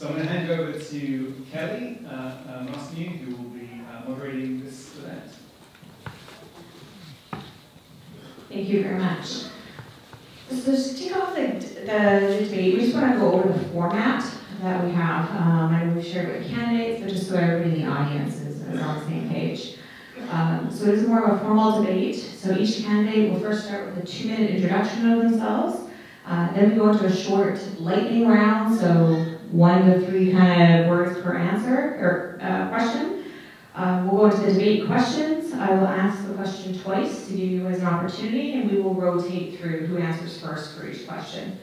So I'm going to hand you over to Kelly uh, uh, who will be uh, moderating this event. Thank you very much. So to kick off the, the debate, we just want to go over the format that we have. Um, I know we've shared with candidates, but just so everybody in the audience is, is on the same page. Um, so it is more of a formal debate. So each candidate will first start with a two-minute introduction of themselves. Uh, then we go into a short lightning round, so one to three kind of words per answer or uh, question. Uh, we'll go into the debate questions. I will ask the question twice to give you as an opportunity, and we will rotate through who answers first for each question.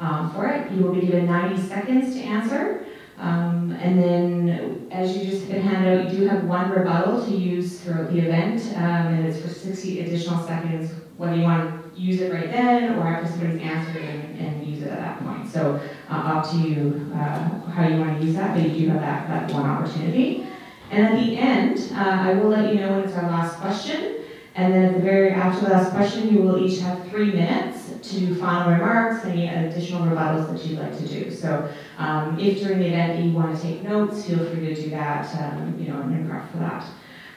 Um, for it, you will be given 90 seconds to answer. Um, and then, as you just been handed out, you do have one rebuttal to use throughout the event, um, and it's for 60 additional seconds, whether you want use it right then or after somebody's answered and, and use it at that point. So, uh, up to you uh, how you want to use that, but you do have that, that one opportunity. And at the end, uh, I will let you know when it's our last question. And then at the very after the last question, you will each have three minutes to do final remarks, any additional rebuttals that you'd like to do. So um, if during the event you want to take notes, feel free to do that, um, you know, prep for that.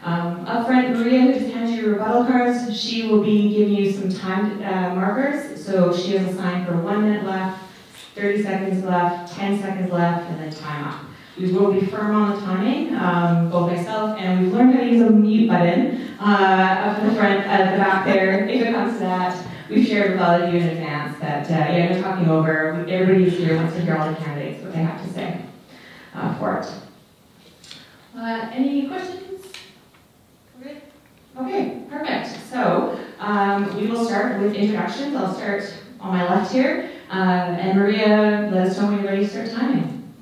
Um, up front, Maria, who just handed you rebuttal cards, she will be giving you some time uh, markers. So she has assigned for one minute left, 30 seconds left, 10 seconds left, and then time up. We will be firm on the timing, um, both myself and we've learned how to use a mute button uh, up in the front, at the back there, if it comes to that. We've shared with all of you in advance that, uh, yeah, we're talking over, everybody here wants to hear all the candidates, what they have to say uh, for it. Uh, any questions? Okay, perfect. So um, we will start with introductions. I'll start on my left here. Uh, and Maria, let us know when you're ready to start timing.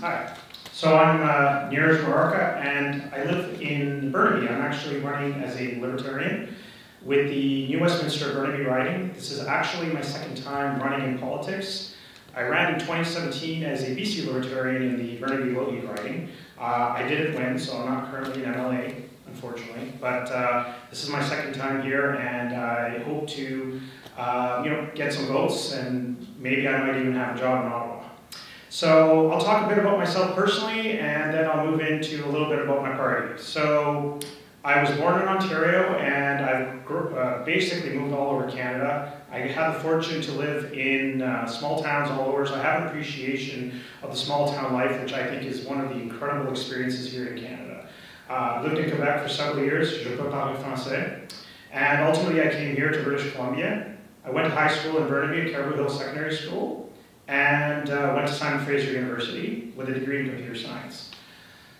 Hi. So I'm uh, Neeraj Murarka, and I live in Burnaby. I'm actually running as a Libertarian with the New Westminster Burnaby riding. This is actually my second time running in politics. I ran in 2017 as a BC Libertarian in the Burnaby Lougheed riding. Uh, I didn't win, so I'm not currently in MLA, unfortunately. But uh, this is my second time here, and I hope to, uh, you know, get some votes, and maybe I might even have a job in Ottawa. So I'll talk a bit about myself personally, and then I'll move into a little bit about my party. So I was born in Ontario, and I've uh, basically moved all over Canada. I had the fortune to live in uh, small towns all over, so I have an appreciation of the small town life, which I think is one of the incredible experiences here in Canada. Uh, lived in Quebec for several years, je peux parler français, and ultimately I came here to British Columbia. I went to high school in Burnaby, Cariboo Hill Secondary School, and uh, went to Simon Fraser University with a degree in computer science.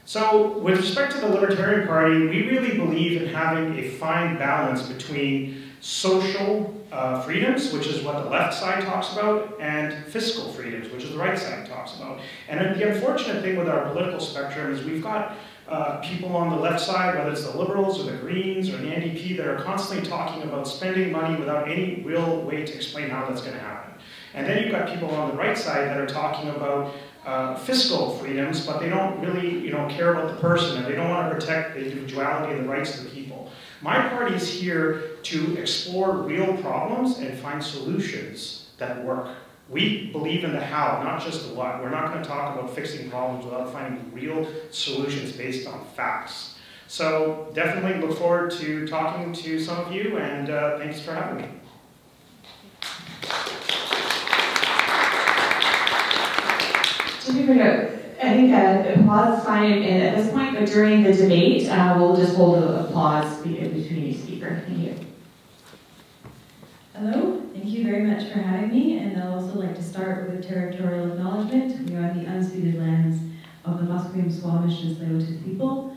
So with respect to the Libertarian Party, we really believe in having a fine balance between social uh, freedoms, which is what the left side talks about, and fiscal freedoms, which is the right side talks about. And the unfortunate thing with our political spectrum is we've got uh, people on the left side, whether it's the Liberals or the Greens or the NDP, that are constantly talking about spending money without any real way to explain how that's going to happen. And then you've got people on the right side that are talking about uh, fiscal freedoms, but they don't really you know, care about the person and they don't want to protect the individuality and the rights of the people. My party is here to explore real problems and find solutions that work. We believe in the how, not just the what. We're not going to talk about fixing problems without finding real solutions based on facts. So definitely look forward to talking to some of you, and uh, thanks for having me. Just a note, I think uh, applause is fine at this point, but during the debate, uh, we'll just hold applause between each speaker. Thank you. Hello, thank you very much for having me, and I'd also like to start with a territorial acknowledgement. We are the unceded lands of the Musqueam, Squamish, and Tsleil-Waututh people,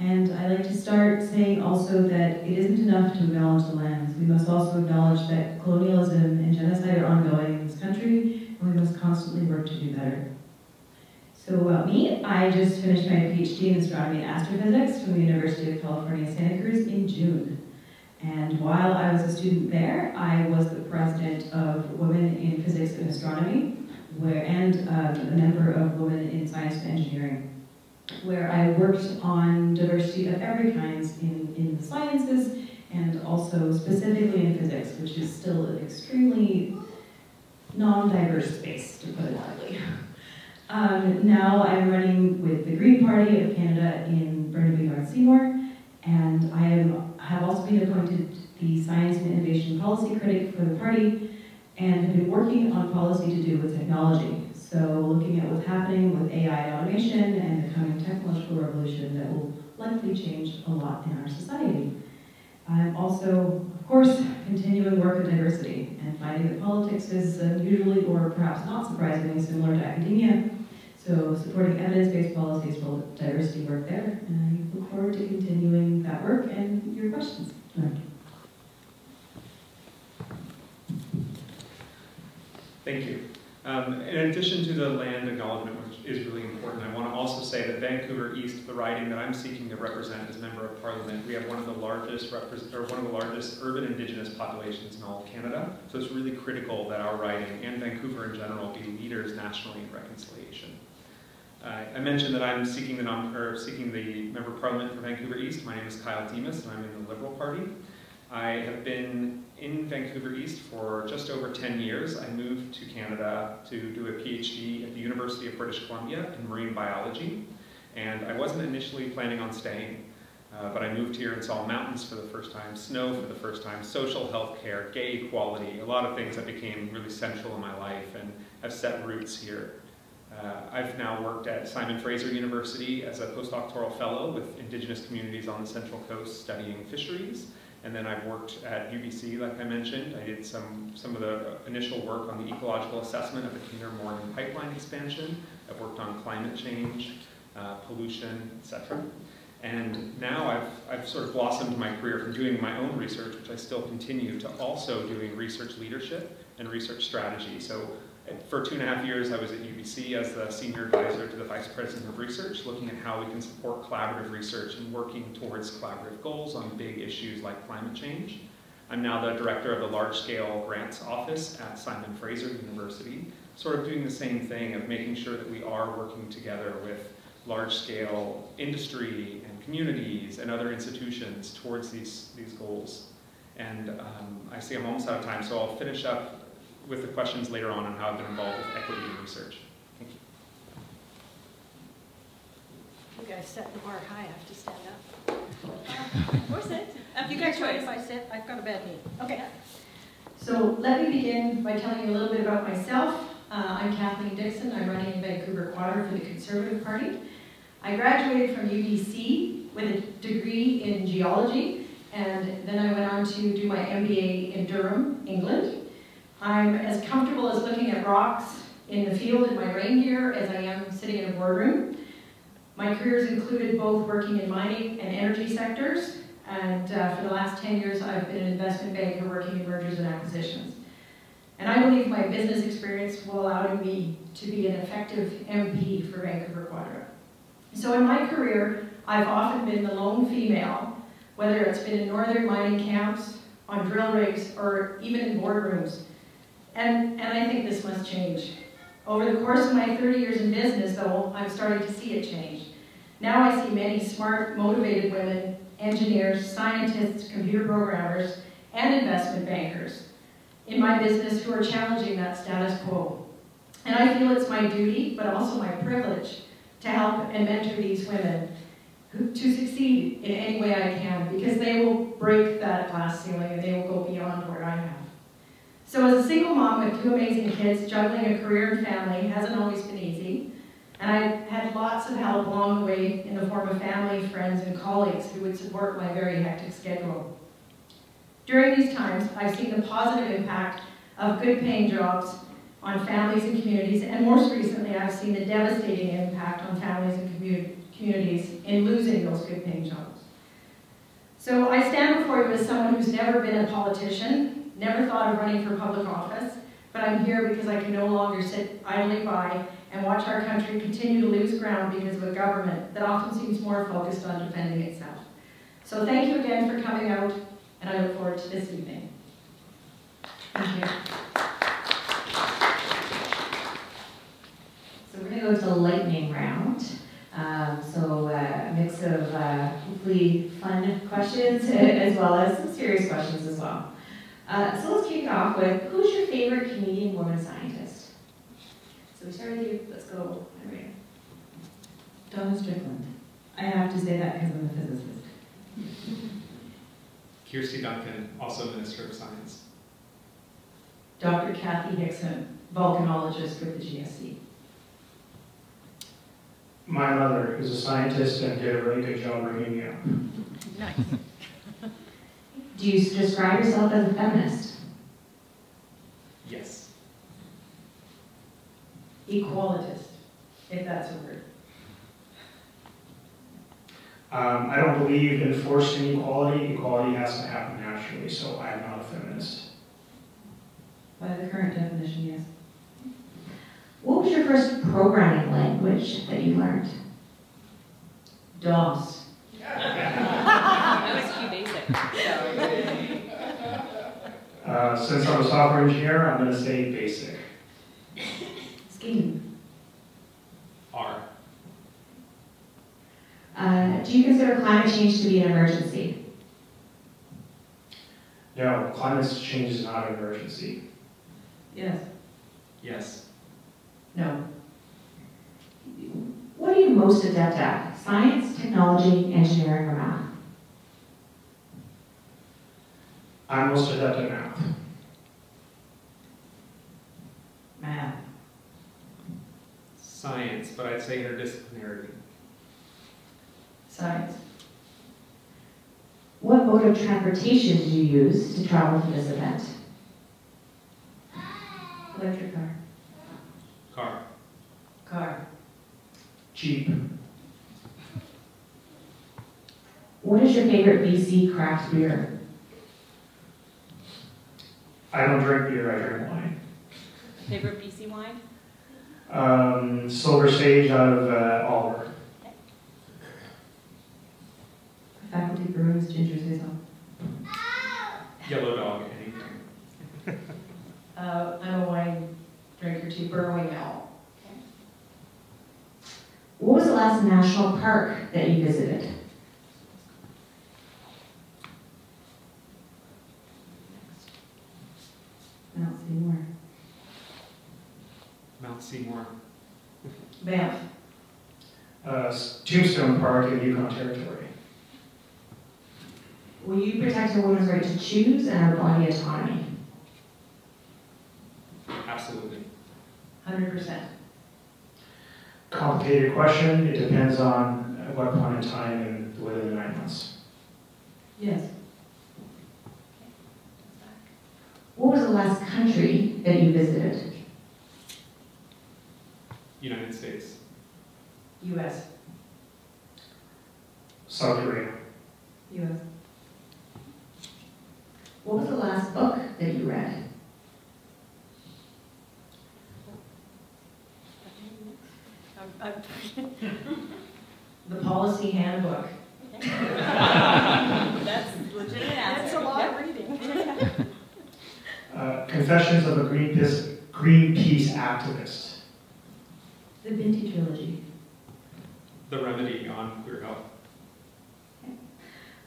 and I'd like to start saying also that it isn't enough to acknowledge the lands. We must also acknowledge that colonialism and genocide are ongoing in this country, and we must constantly work to do better. So about me, I just finished my PhD in astronomy and astrophysics from the University of California, Santa Cruz in June. And while I was a student there, I was the president of Women in Physics and Astronomy, where, and um, a member of Women in Science and Engineering, where I worked on diversity of every kind in, in the sciences and also specifically in physics, which is still an extremely non-diverse space, to put it mildly. Um, now I'm running with the Green Party of Canada in Burnaby North Seymour, and I am, have also been appointed the Science and Innovation Policy Critic for the party, and have been working on policy to do with technology. So looking at what's happening with AI automation and the coming technological revolution that will likely change a lot in our society. I'm also, of course, continuing work in diversity and finding that politics is usually, or perhaps not surprisingly, similar to academia. So supporting evidence-based policies for diversity work there, and I look forward to continuing that work and your questions. Thank you. Um, in addition to the land acknowledgement, which is really important, I want to also say that Vancouver East, the riding that I'm seeking to represent as member of parliament, we have one of the largest or one of the largest urban indigenous populations in all of Canada. So it's really critical that our riding and Vancouver in general be leaders nationally in reconciliation. Uh, I mentioned that I'm seeking the, non, or seeking the member of parliament for Vancouver East. My name is Kyle Demes, and I'm in the Liberal Party. I have been in Vancouver East for just over 10 years. I moved to Canada to do a PhD at the University of British Columbia in marine biology, and I wasn't initially planning on staying. Uh, but I moved here and saw mountains for the first time, snow for the first time, social health care, gay equality, a lot of things that became really central in my life and have set roots here. Uh, I've now worked at Simon Fraser University as a postdoctoral fellow with Indigenous communities on the Central Coast studying fisheries. And then I've worked at UBC, like I mentioned. I did some, some of the initial work on the ecological assessment of the Kinder Morgan pipeline expansion. I've worked on climate change, uh, pollution, etc. And now I've, I've sort of blossomed my career from doing my own research, which I still continue, to also doing research leadership and research strategy. So for two and a half years, I was at UBC as the senior advisor to the vice president of research, looking at how we can support collaborative research and working towards collaborative goals on big issues like climate change. I'm now the director of the large-scale grants office at Simon Fraser University, sort of doing the same thing of making sure that we are working together with large-scale industry and communities and other institutions towards these, these goals. And um, I see I'm almost out of time, so I'll finish up with the questions later on on how I've been involved with equity in research. Thank you. You guys set the bar high, I have to stand up. or sit. If you guys choice. If I sit, I've got a bad knee. Okay. So let me begin by telling you a little bit about myself. Uh, I'm Kathleen Dixon. I'm running in Vancouver Quadra for the Conservative Party. I graduated from UBC with a degree in geology, and then I went on to do my MBA in Durham, England. I'm as comfortable as looking at rocks in the field in my rain gear as I am sitting in a boardroom. My careers included both working in mining and energy sectors, And uh, for the last 10 years, I've been an investment banker working in mergers and acquisitions. And I believe my business experience will allow me to be an effective MP for Vancouver Quadra. So in my career, I've often been the lone female, whether it's been in northern mining camps, on drill rigs, or even in boardrooms. And, and I think this must change. Over the course of my 30 years in business, though, I'm starting to see it change. Now I see many smart, motivated women, engineers, scientists, computer programmers, and investment bankers in my business who are challenging that status quo. And I feel it's my duty, but also my privilege, to help and mentor these women who, to succeed in any way I can, because they will break that glass ceiling and they will go beyond where I have. So as a single mom with two amazing kids, juggling a career and family hasn't always been easy. And I had lots of help along the way in the form of family, friends, and colleagues who would support my very hectic schedule. During these times, I've seen the positive impact of good paying jobs on families and communities, and most recently, I've seen the devastating impact on families and commu communities in losing those good paying jobs. So I stand before you as someone who's never been a politician, never thought of running for public office, but I'm here because I can no longer sit idly by and watch our country continue to lose ground because of a government that often seems more focused on defending itself. So thank you again for coming out, and I look forward to this evening. Thank you. So we're going to go to the lightning round. Um, so uh, a mix of uh, hopefully fun questions as well as some serious questions as well. Uh, so let's kick it off with, who's your favorite Canadian woman scientist? So we start with you, let's go, Irene. Donna Strickland. I have to say that because I'm a physicist. Kirsty Duncan, also Minister of Science. Dr. Kathy Hickson, volcanologist with the GSC. My mother is a scientist and did a really good job bringing me up. Nice. Do you describe yourself as a feminist? Yes. Equalitist, if that's a word. Um, I don't believe in forced inequality. Equality has to happen naturally, so I am not a feminist. By the current definition, yes. What was your first programming language that you learned? DOS. That was Q basic. Uh, since I'm a software engineer, I'm going to say basic. Scheme. R. Uh, do you consider climate change to be an emergency? No, climate change is not an emergency. Yes. Yes. No. What are you most adept at? Science, technology, engineering, or math? I'm most adept at math. Math. Science, but I'd say interdisciplinarity. Science. What mode of transportation did you use to travel for this event? Electric car. Car. Car. Cheap. What is your favorite BC craft beer? I don't drink beer, I drink wine. Favorite BC wine? Um, Silver Sage out of uh, Oliver. Faculty Brewing's Ginger Saison. Yellow dog, anything. Uh, I'm a wine drinker too, Burrowing Owl. What was the last national park that you visited? Mount Seymour. Mount Seymour. Banff. Uh, Tombstone Park in Yukon Territory. Will you protect a woman's right to choose and her body autonomy? Absolutely. 100%. Complicated question. It depends on at what point in time and within the nine months. Yes. What was the last country that you visited? United States. US. South Korea. U.S. What was the last book that you read? The policy handbook. That's legitimate answer. That's a lot of reading. Uh, Confessions of a Greenpeace, Greenpeace Activist. The Binti trilogy. The remedy on queer health.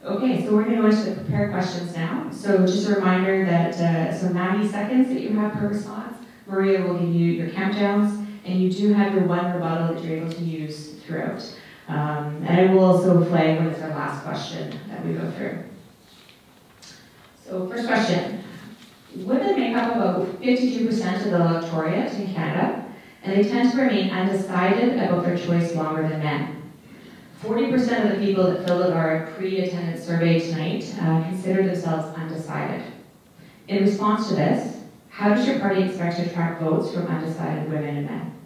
Okay, so we're going to go into the prepared questions now. So just a reminder that, uh, so 90 seconds that you have per response. Maria will give you your countdowns, and you do have your one rebuttal that you're able to use throughout. Um, and I will also flag when it's our last question that we go through. So first question. Women make up about 52% of the electorate in Canada, and they tend to remain undecided about their choice longer than men. 40% of the people that filled out our pre-attendance survey tonight uh, consider themselves undecided. In response to this, how does your party expect to attract votes from undecided women and men?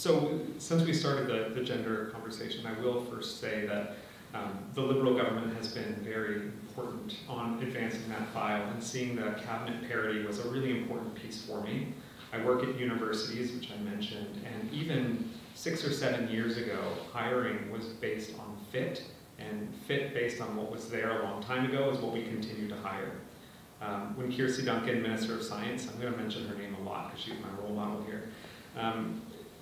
So, since we started the, the gender conversation, I will first say that um, the Liberal government has been very important on advancing that file, and seeing the cabinet parity was a really important piece for me. I work at universities, which I mentioned, and even six or seven years ago, hiring was based on fit, and fit based on what was there a long time ago is what we continue to hire. Um, when Kirsty Duncan, Minister of Science, I'm going to mention her name a lot because she's my role model here. Um,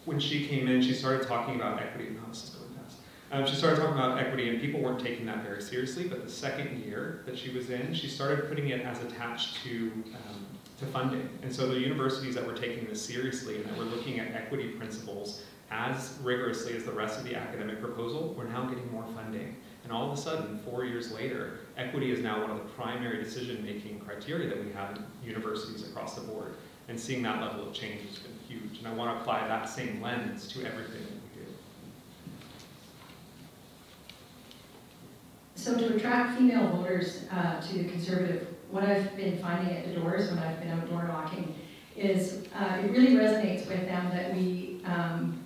when she came in, she started talking about equity. No, this is going fast. Um, she started talking about equity, and people weren't taking that very seriously. But the second year that she was in, she started putting it as attached to um, to funding. And so the universities that were taking this seriously and that were looking at equity principles as rigorously as the rest of the academic proposal, we're now getting more funding. And all of a sudden, four years later, equity is now one of the primary decision-making criteria that we have in universities across the board. And seeing that level of change been And I want to apply that same lens to everything that we do. So to attract female voters uh, to the Conservative, what I've been finding at the doors when I've been out door knocking is uh, it really resonates with them that we um,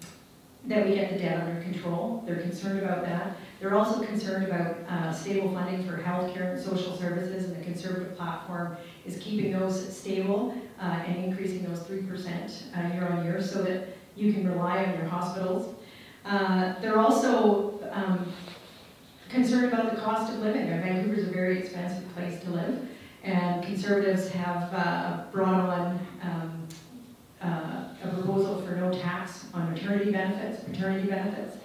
that we get the debt under control. They're concerned about that. They're also concerned about uh, stable funding for healthcare and social services, and the Conservative platform is keeping those stable uh, and increasing those 3% uh, year on year so that you can rely on your hospitals. Uh, they're also um, concerned about the cost of living. Vancouver is a very expensive place to live, and Conservatives have uh, brought on um, uh, a proposal for no tax on maternity benefits, paternity benefits,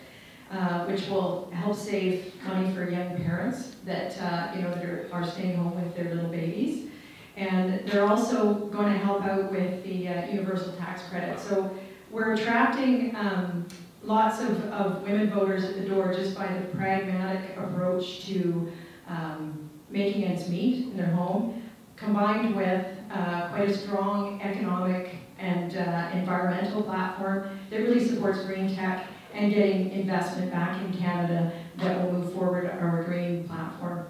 uh, which will help save money for young parents that uh, you know that are, are staying home with their little babies. And they're also going to help out with the uh, universal tax credit. So we're attracting um, lots of, of women voters at the door just by the pragmatic approach to um, making ends meet in their home, combined with uh, quite a strong economic and uh, environmental platform that really supports green tech and getting investment back in Canada that will move forward our green platform.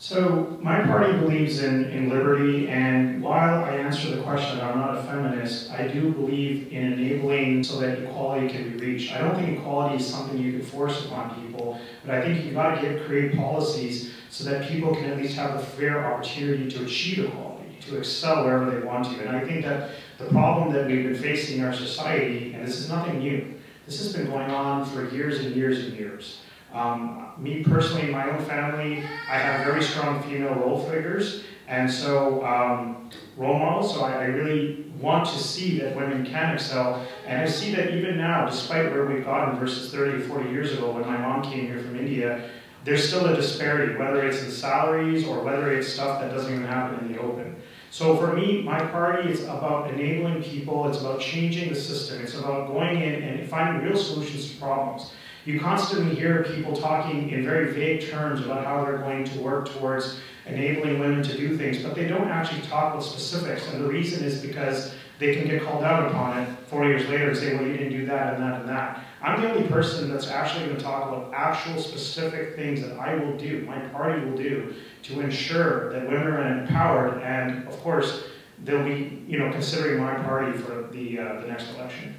So my party believes in, in liberty, and while I answer the question, I'm not a feminist, I do believe in enabling so that equality can be reached. I don't think equality is something you can force upon people, but I think you've got to get, create policies so that people can at least have a fair opportunity to achieve equality, to excel wherever they want to. And I think that the problem that we've been facing in our society, and this is nothing new, this has been going on for years and years and years. Um, me personally, in my own family, I have very strong female role figures, and so um, role models. So I, I, really want to see that women can excel, and I see that even now, despite where we've gotten versus 30 or 40 years ago when my mom came here from India, there's still a disparity, whether it's in salaries or whether it's stuff that doesn't even happen in the open. So for me, my party is about enabling people, it's about changing the system, it's about going in and finding real solutions to problems. You constantly hear people talking in very vague terms about how they're going to work towards enabling women to do things, but they don't actually talk with specifics. And the reason is because they can get called out upon it four years later and say, well, you didn't do that and that and that. I'm the only person that's actually going to talk about actual specific things that I will do, my party will do, to ensure that women are empowered. And of course, they'll be, you know, considering my party for the, uh, the next election.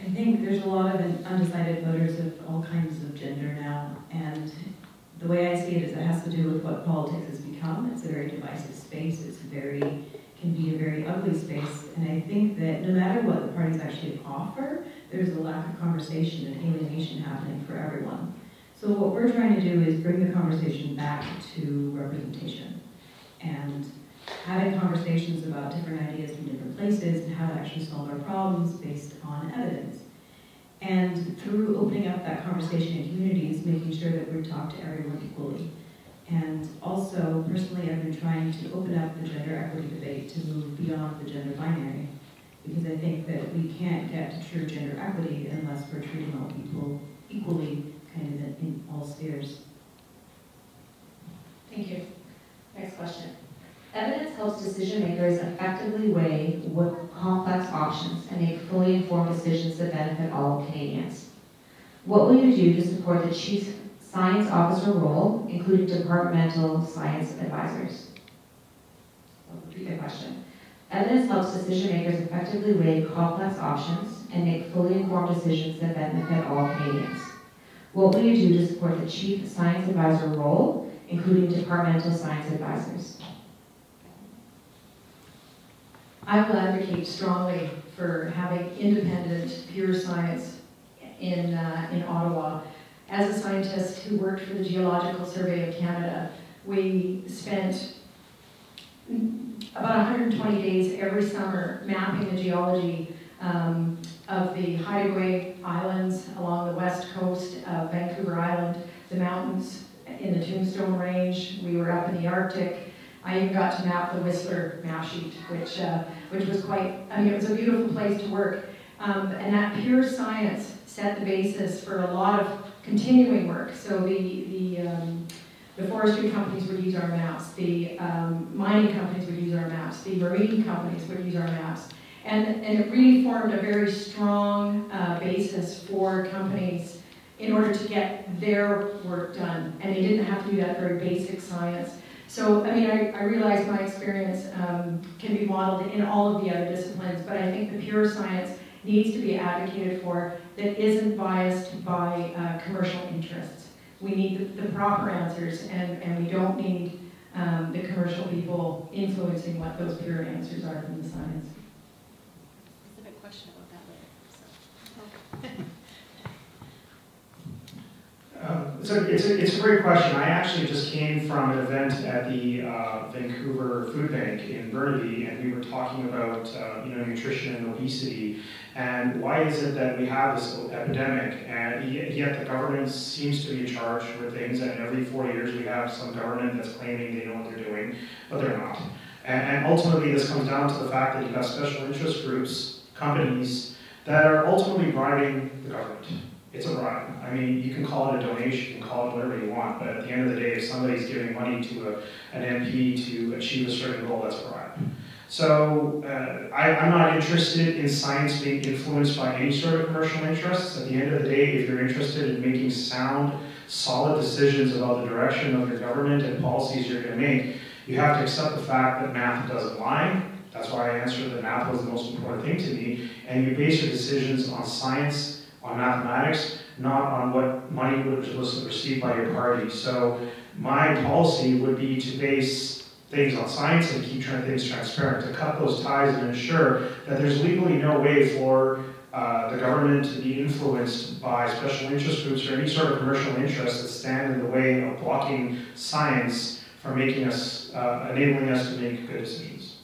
I think there's a lot of undecided voters of all kinds of gender now, and the way I see it is it has to do with what politics has become. It's a very divisive space. It's very can be a very ugly space, and I think that no matter what the parties actually offer, there's a lack of conversation and alienation happening for everyone. So what we're trying to do is bring the conversation back to representation and having conversations about different ideas from different places and how to actually solve our problems based on evidence. And through opening up that conversation in communities, making sure that we talk to everyone equally. And also, personally, I've been trying to open up the gender equity debate to move beyond the gender binary. Because I think that we can't get to true gender equity unless we're treating all people equally, kind of in, all spheres. Thank you. Next question. Evidence helps decision makers effectively weigh complex options and make fully informed decisions that benefit all Canadians. What will you do to support the chief science officer role, including departmental science advisors? I'll repeat the question. Evidence helps decision makers effectively weigh complex options and make fully informed decisions that benefit all Canadians. What will you do to support the chief science advisor role, including departmental science advisors? I will advocate strongly for having independent, peer science in, uh, in Ottawa. As a scientist who worked for the Geological Survey of Canada, we spent about 120 days every summer mapping the geology um, of the Haida Gwaii Islands along the west coast of Vancouver Island, the mountains in the Tombstone Range. We were up in the Arctic. I even got to map the Whistler map sheet, which, uh, which was quite, I mean, it was a beautiful place to work. Um, and that pure science set the basis for a lot of continuing work. So the, the, um, the forestry companies would use our maps, the um, mining companies would use our maps, the marine companies would use our maps. And, and it really formed a very strong uh, basis for companies in order to get their work done. And they didn't have to do that very basic science. So, I mean, I, I realize my experience um, can be modeled in all of the other disciplines, but I think the pure science needs to be advocated for that isn't biased by uh, commercial interests. We need the, the, proper answers, and, and we don't need um, the commercial people influencing what those pure answers are from the science. Specific question about that later. So. Um, it's, a, it's, a, it's a great question. I actually just came from an event at the uh, Vancouver Food Bank in Burnaby, and we were talking about uh, you know nutrition and obesity, and why is it that we have this epidemic, and yet the government seems to be in charge with things, and every four years we have some government that's claiming they know what they're doing, but they're not. And, and ultimately, this comes down to the fact that you have special interest groups, companies that are ultimately bribing the government. It's a bribe. I mean, you can call it a donation, you can call it whatever you want, but at the end of the day, if somebody's giving money to a, an MP to achieve a certain goal, that's a bribe. So uh, I, am not interested in science being influenced by any sort of commercial interests. At the end of the day, if you're interested in making sound, solid decisions about the direction of your government and policies you're going to make, you have to accept the fact that math doesn't lie. That's why I answered that math was the most important thing to me. And you base your decisions on science on mathematics, not on what money was received by your party. So my policy would be to base things on science and keep things transparent, to cut those ties and ensure that there's legally no way for uh, the government to be influenced by special interest groups or any sort of commercial interests that stand in the way of blocking science from making us, uh, enabling us to make good decisions.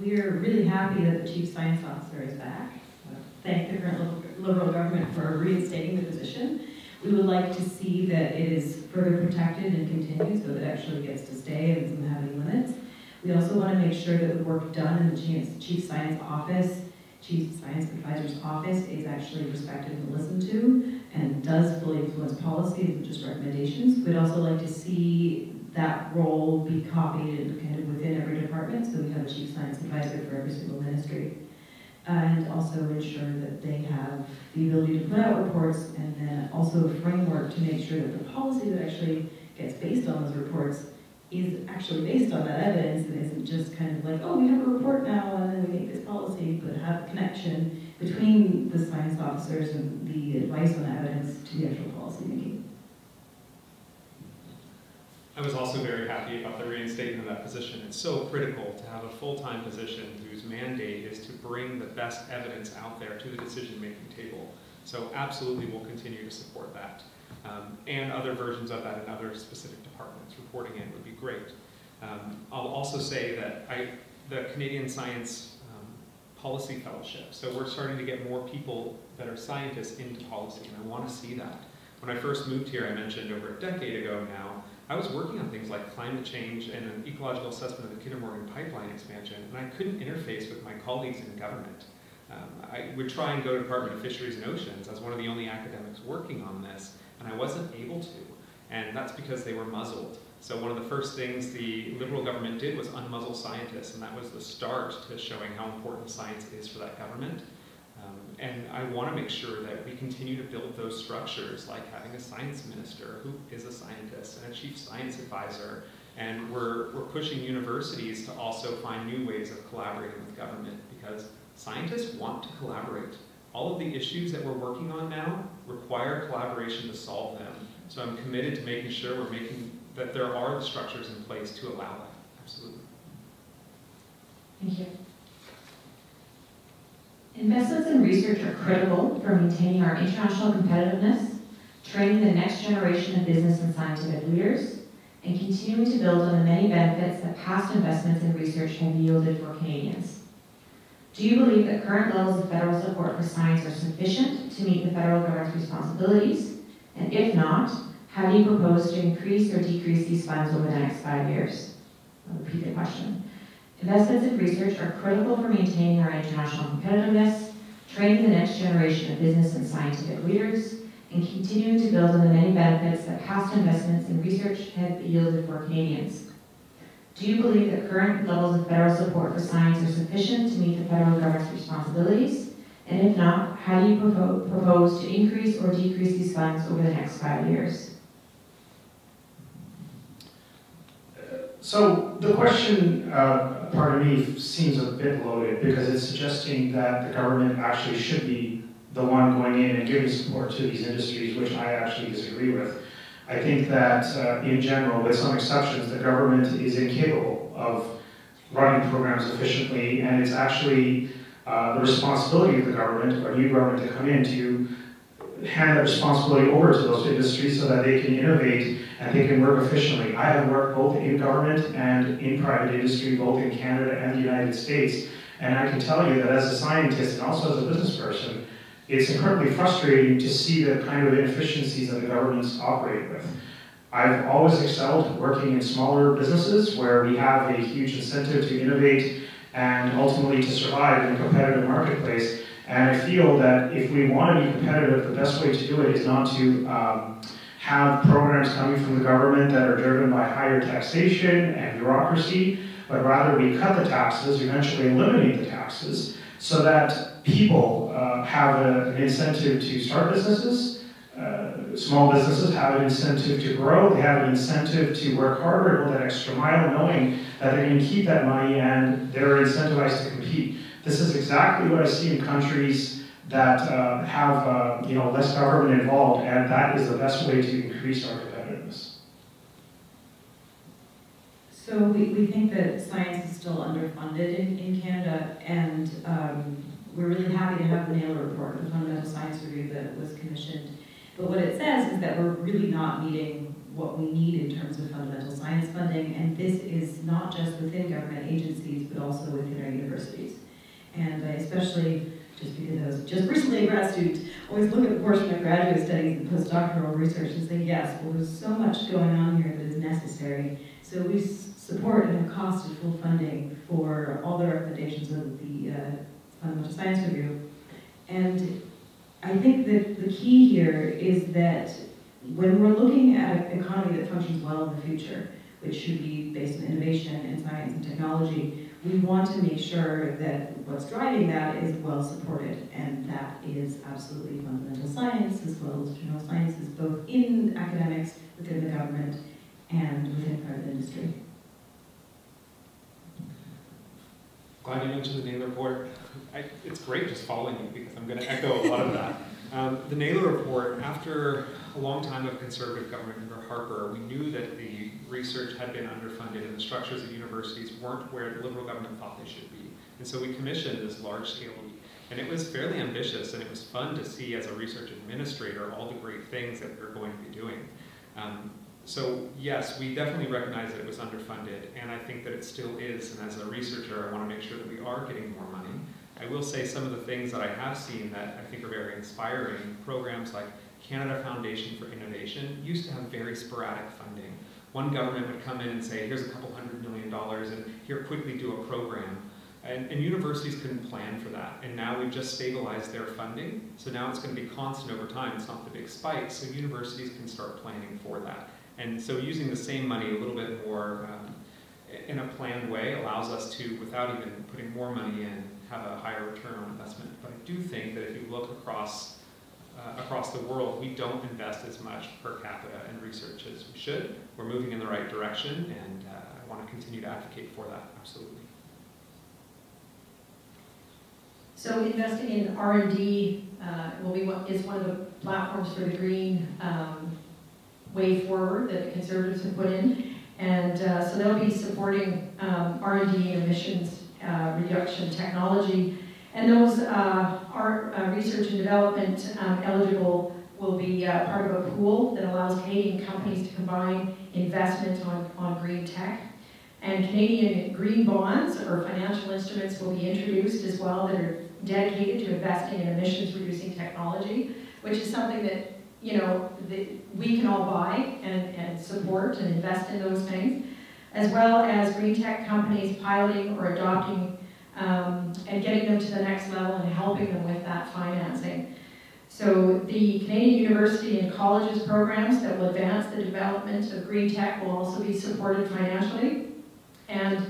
We are really happy that the chief science officer is back thank the current Liberal government for reinstating the position. We would like to see that it is further protected and continued so that it actually gets to stay and doesn't have any limits. We also want to make sure that the work done in the Chief Science Office, Chief Science Advisor's Office is actually respected and listened to and does fully influence policy and just recommendations. We'd also like to see that role be copied and kind of within every department so we have a Chief Science Advisor for every single ministry and also ensure that they have the ability to put out reports and then also a framework to make sure that the policy that actually gets based on those reports is actually based on that evidence and isn't just kind of like, oh, we have a report now and then we make this policy, but have a connection between the science officers and the advice on the evidence to the actual policy making. I was also very happy about the reinstatement of that position. It's so critical to have a full-time position whose mandate is to bring the best evidence out there to the decision-making table. So absolutely we'll continue to support that. Um, and other versions of that in other specific departments reporting in would be great. Um, I'll also say that I, the Canadian Science um, Policy Fellowship, so we're starting to get more people that are scientists into policy, and I want to see that. When I first moved here, I mentioned over a decade ago now, I was working on things like climate change and an ecological assessment of the Kinder Morgan pipeline expansion, and I couldn't interface with my colleagues in government. Um, I would try and go to Department of Fisheries and Oceans as one of the only academics working on this, and I wasn't able to. And that's because they were muzzled. So one of the first things the Liberal government did was unmuzzle scientists, and that was the start to showing how important science is for that government. And I want to make sure that we continue to build those structures, like having a science minister who is a scientist and a chief science advisor. And we're, we're pushing universities to also find new ways of collaborating with government because scientists want to collaborate. All of the issues that we're working on now require collaboration to solve them. So I'm committed to making sure we're making, that there are the structures in place to allow that, absolutely. Thank you. Investments in research are critical for maintaining our international competitiveness, training the next generation of business and scientific leaders, and continuing to build on the many benefits that past investments in research have yielded for Canadians. Do you believe that current levels of federal support for science are sufficient to meet the federal government's responsibilities? And if not, how do you propose to increase or decrease these funds over the next five years? I'll repeat the question. Investments in research are critical for maintaining our international competitiveness, training the next generation of business and scientific leaders, and continuing to build on the many benefits that past investments in research have yielded for Canadians. Do you believe that current levels of federal support for science are sufficient to meet the federal government's responsibilities? And if not, how do you propose to increase or decrease these funds over the next five years? So the question, uh, pardon me, seems a bit loaded because it's suggesting that the government actually should be the one going in and giving support to these industries, which I actually disagree with. I think that uh, in general, with some exceptions, the government is incapable of running programs efficiently, and it's actually uh, the responsibility of the government, or new government, to come in to hand that responsibility over to those industries so that they can innovate and they can work efficiently. I have worked both in government and in private industry, both in Canada and the United States, and I can tell you that as a scientist and also as a business person, it's incredibly frustrating to see the kind of inefficiencies that the governments operate with. I've always excelled working in smaller businesses where we have a huge incentive to innovate and ultimately to survive in a competitive marketplace. And I feel that if we want to be competitive, the best way to do it is not to um, have programs coming from the government that are driven by higher taxation and bureaucracy, but rather we cut the taxes, eventually eliminate the taxes, so that people uh, have a, an incentive to start businesses, uh, small businesses have an incentive to grow, they have an incentive to work harder, go that extra mile, knowing that they can keep that money and they're incentivized to compete. This is exactly what I see in countries that uh, have uh, you know less government involved, and that is the best way to increase our competitiveness. So we, we think that science is still underfunded in, in Canada, and um, we're really happy to have the Naylor report, the fundamental science review that was commissioned. But what it says is that we're really not meeting what we need in terms of fundamental science funding, and this is not just within government agencies, but also within our universities. And I especially, just because I was just recently a grad student, always look at the portion of graduate studies and postdoctoral research and say, yes, well, there's so much going on here that is necessary. So we support and have costed full funding for all the recommendations of the uh, Fundamental Science Review. And I think that the key here is that when we're looking at an economy that functions well in the future, which should be based on innovation and science and technology, we want to make sure that what's driving that is well supported, and that is absolutely fundamental science as well as general sciences, both in academics, within the government, and within private industry. Glad you mentioned the Naylor report. I, it's great just following you because I'm going to echo a lot of that. Um, the Naylor report, after a long time of conservative government under Harper, we knew that the research had been underfunded and the structures of universities weren't where the liberal government thought they should be. And so we commissioned this large-scale and it was fairly ambitious, and it was fun to see as a research administrator all the great things that we are going to be doing. Um, so yes, we definitely recognize that it was underfunded, and I think that it still is, and as a researcher, I want to make sure that we are getting more money. I will say some of the things that I have seen that I think are very inspiring, programs like Canada Foundation for Innovation used to have very sporadic funding. One government would come in and say, here's a couple hundred million dollars, and here quickly do a program. And, and, universities couldn't plan for that. And now we've just stabilized their funding. So now it's going to be constant over time. It's not the big spike. So universities can start planning for that. And so using the same money a little bit more um, in a planned way allows us to, without even putting more money in, have a higher return on investment. But I do think that if you look across uh, across the world, we don't invest as much per capita in research as we should. We're moving in the right direction, and uh, I want to continue to advocate for that, absolutely. So investing in R&D uh, will be what is one of the platforms for the green um, way forward that the Conservatives have put in. And uh, so they'll be supporting um, R&D emissions uh, reduction technology. And those uh, are uh, research and development um, eligible will be uh, part of a pool that allows Canadian companies to combine investment on, on green tech. And Canadian green bonds or financial instruments will be introduced as well that are dedicated to investing in emissions reducing technology, which is something that you know that we can all buy and, and support and invest in those things, as well as green tech companies piloting or adopting um, and getting them to the next level and helping them with that financing. So the Canadian University and Colleges programs that will advance the development of green tech will also be supported financially. And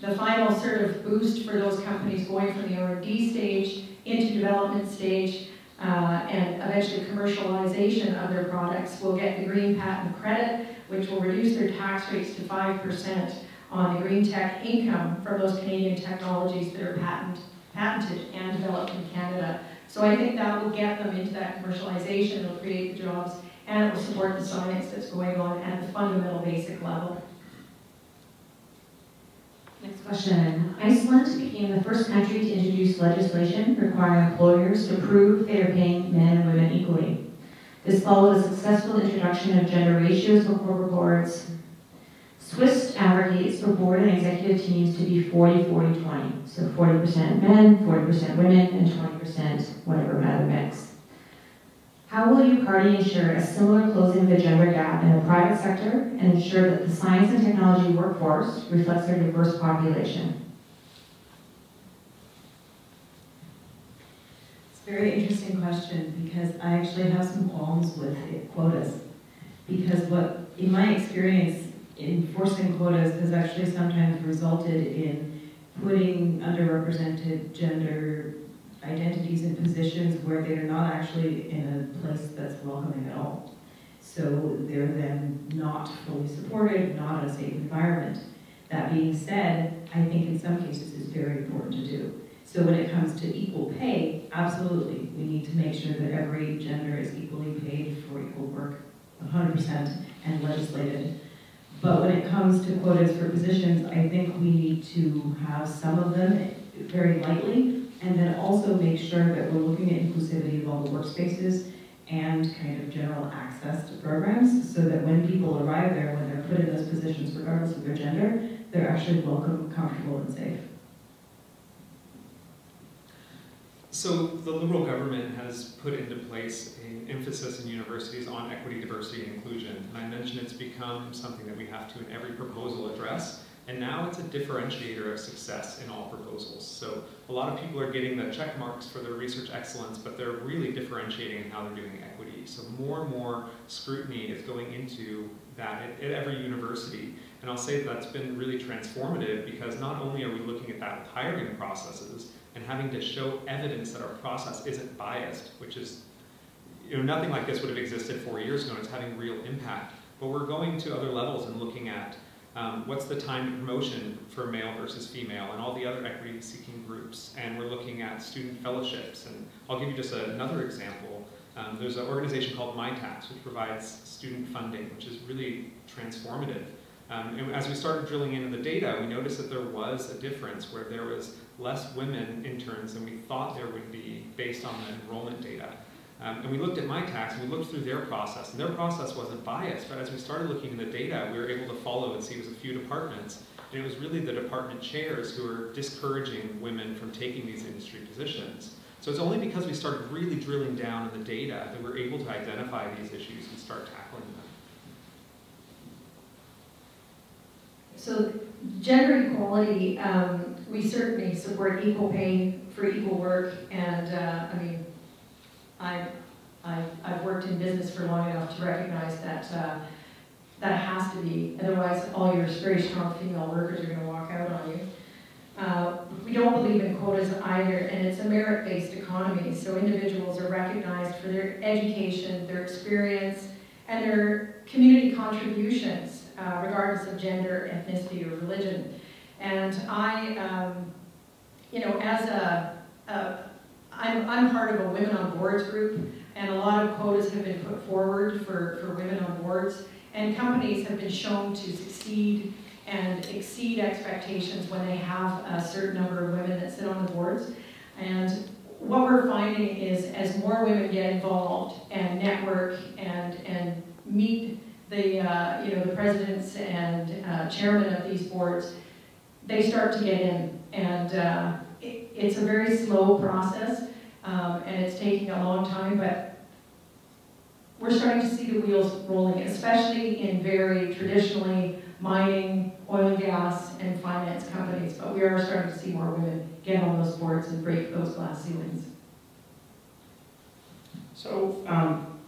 the final sort of boost for those companies going from the R&D stage into development stage uh, and eventually commercialization of their products will get the green patent credit, which will reduce their tax rates to 5% on the green tech income from those Canadian technologies that are patent, patented and developed in Canada. So I think that will get them into that commercialization, it'll create the jobs, and it will support the science that's going on at the fundamental basic level. Next question. Iceland became the first country to introduce legislation requiring employers to prove they are paying men and women equally. This followed a successful introduction of gender ratios for corporate boards. Swiss advocates for board and executive teams to be 40-40-20, so 40% men, 40% women, and 20% whatever other mix. How will your party ensure a similar closing of the gender gap in the private sector and ensure that the science and technology workforce reflects their diverse population? It's a very interesting question because I actually have some qualms with quotas. Because what, in my experience, enforcing quotas has actually sometimes resulted in putting underrepresented gender identities in positions where they're not actually in a place that's welcoming at all. So they're then not fully supported, not in a safe environment. That being said, I think in some cases it's very important to do. So when it comes to equal pay, absolutely, we need to make sure that every gender is equally paid for equal work, 100% and legislated. But when it comes to quotas for positions, I think we need to have some of them very lightly and then also make sure that we're looking at inclusivity of all the workspaces and kind of general access to programs so that when people arrive there, when they're put in those positions, regardless of their gender, they're actually welcome, comfortable, and safe. So the Liberal government has put into place an emphasis in universities on equity, diversity, and inclusion. And I mentioned it's become something that we have to in every proposal address. And now it's a differentiator of success in all proposals. So a lot of people are getting the check marks for their research excellence, but they're really differentiating in how they're doing equity. So more and more scrutiny is going into that at, at every university. And I'll say that that's been really transformative because not only are we looking at that with hiring processes and having to show evidence that our process isn't biased, which is, you know, nothing like this would have existed four years ago, and it's having real impact. But we're going to other levels and looking at Um, what's the time to promotion for male versus female and all the other equity seeking groups? And we're looking at student fellowships. And I'll give you just another example. Um, there's an organization called Mitacs, which provides student funding, which is really transformative. Um, and as we started drilling into the data, we noticed that there was a difference where there was less women interns than we thought there would be based on the enrollment data. Um, and we looked at Mitacs and we looked through their process, and their process wasn't biased, but as we started looking in the data, we were able to follow and see it was a few departments, and it was really the department chairs who were discouraging women from taking these industry positions. So it's only because we started really drilling down in the data that we're able to identify these issues and start tackling them. So gender equality, um, we certainly support equal pay for equal work, and uh, I mean, I, I, I've worked in business for long enough to recognize that uh, that has to be, otherwise all your very strong female workers are going to walk out on you. Uh, we don't believe in quotas either, and it's a merit-based economy, so individuals are recognized for their education, their experience, and their community contributions, uh, regardless of gender, ethnicity, or religion. And I, um, you know, as a, a I'm, I'm part of a Women on Boards group, and a lot of quotas have been put forward for, for women on boards, and companies have been shown to succeed and exceed expectations when they have a certain number of women that sit on the boards. And what we're finding is as more women get involved and network and, and meet the, uh, you know, the presidents and uh, chairman of these boards, they start to get in. And uh, it's a very slow process, um, and it's taking a long time, but we're starting to see the wheels rolling, especially in very traditionally mining, oil and gas, and finance companies. But we are starting to see more women get on those boards and break those glass ceilings. So, um,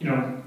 you know,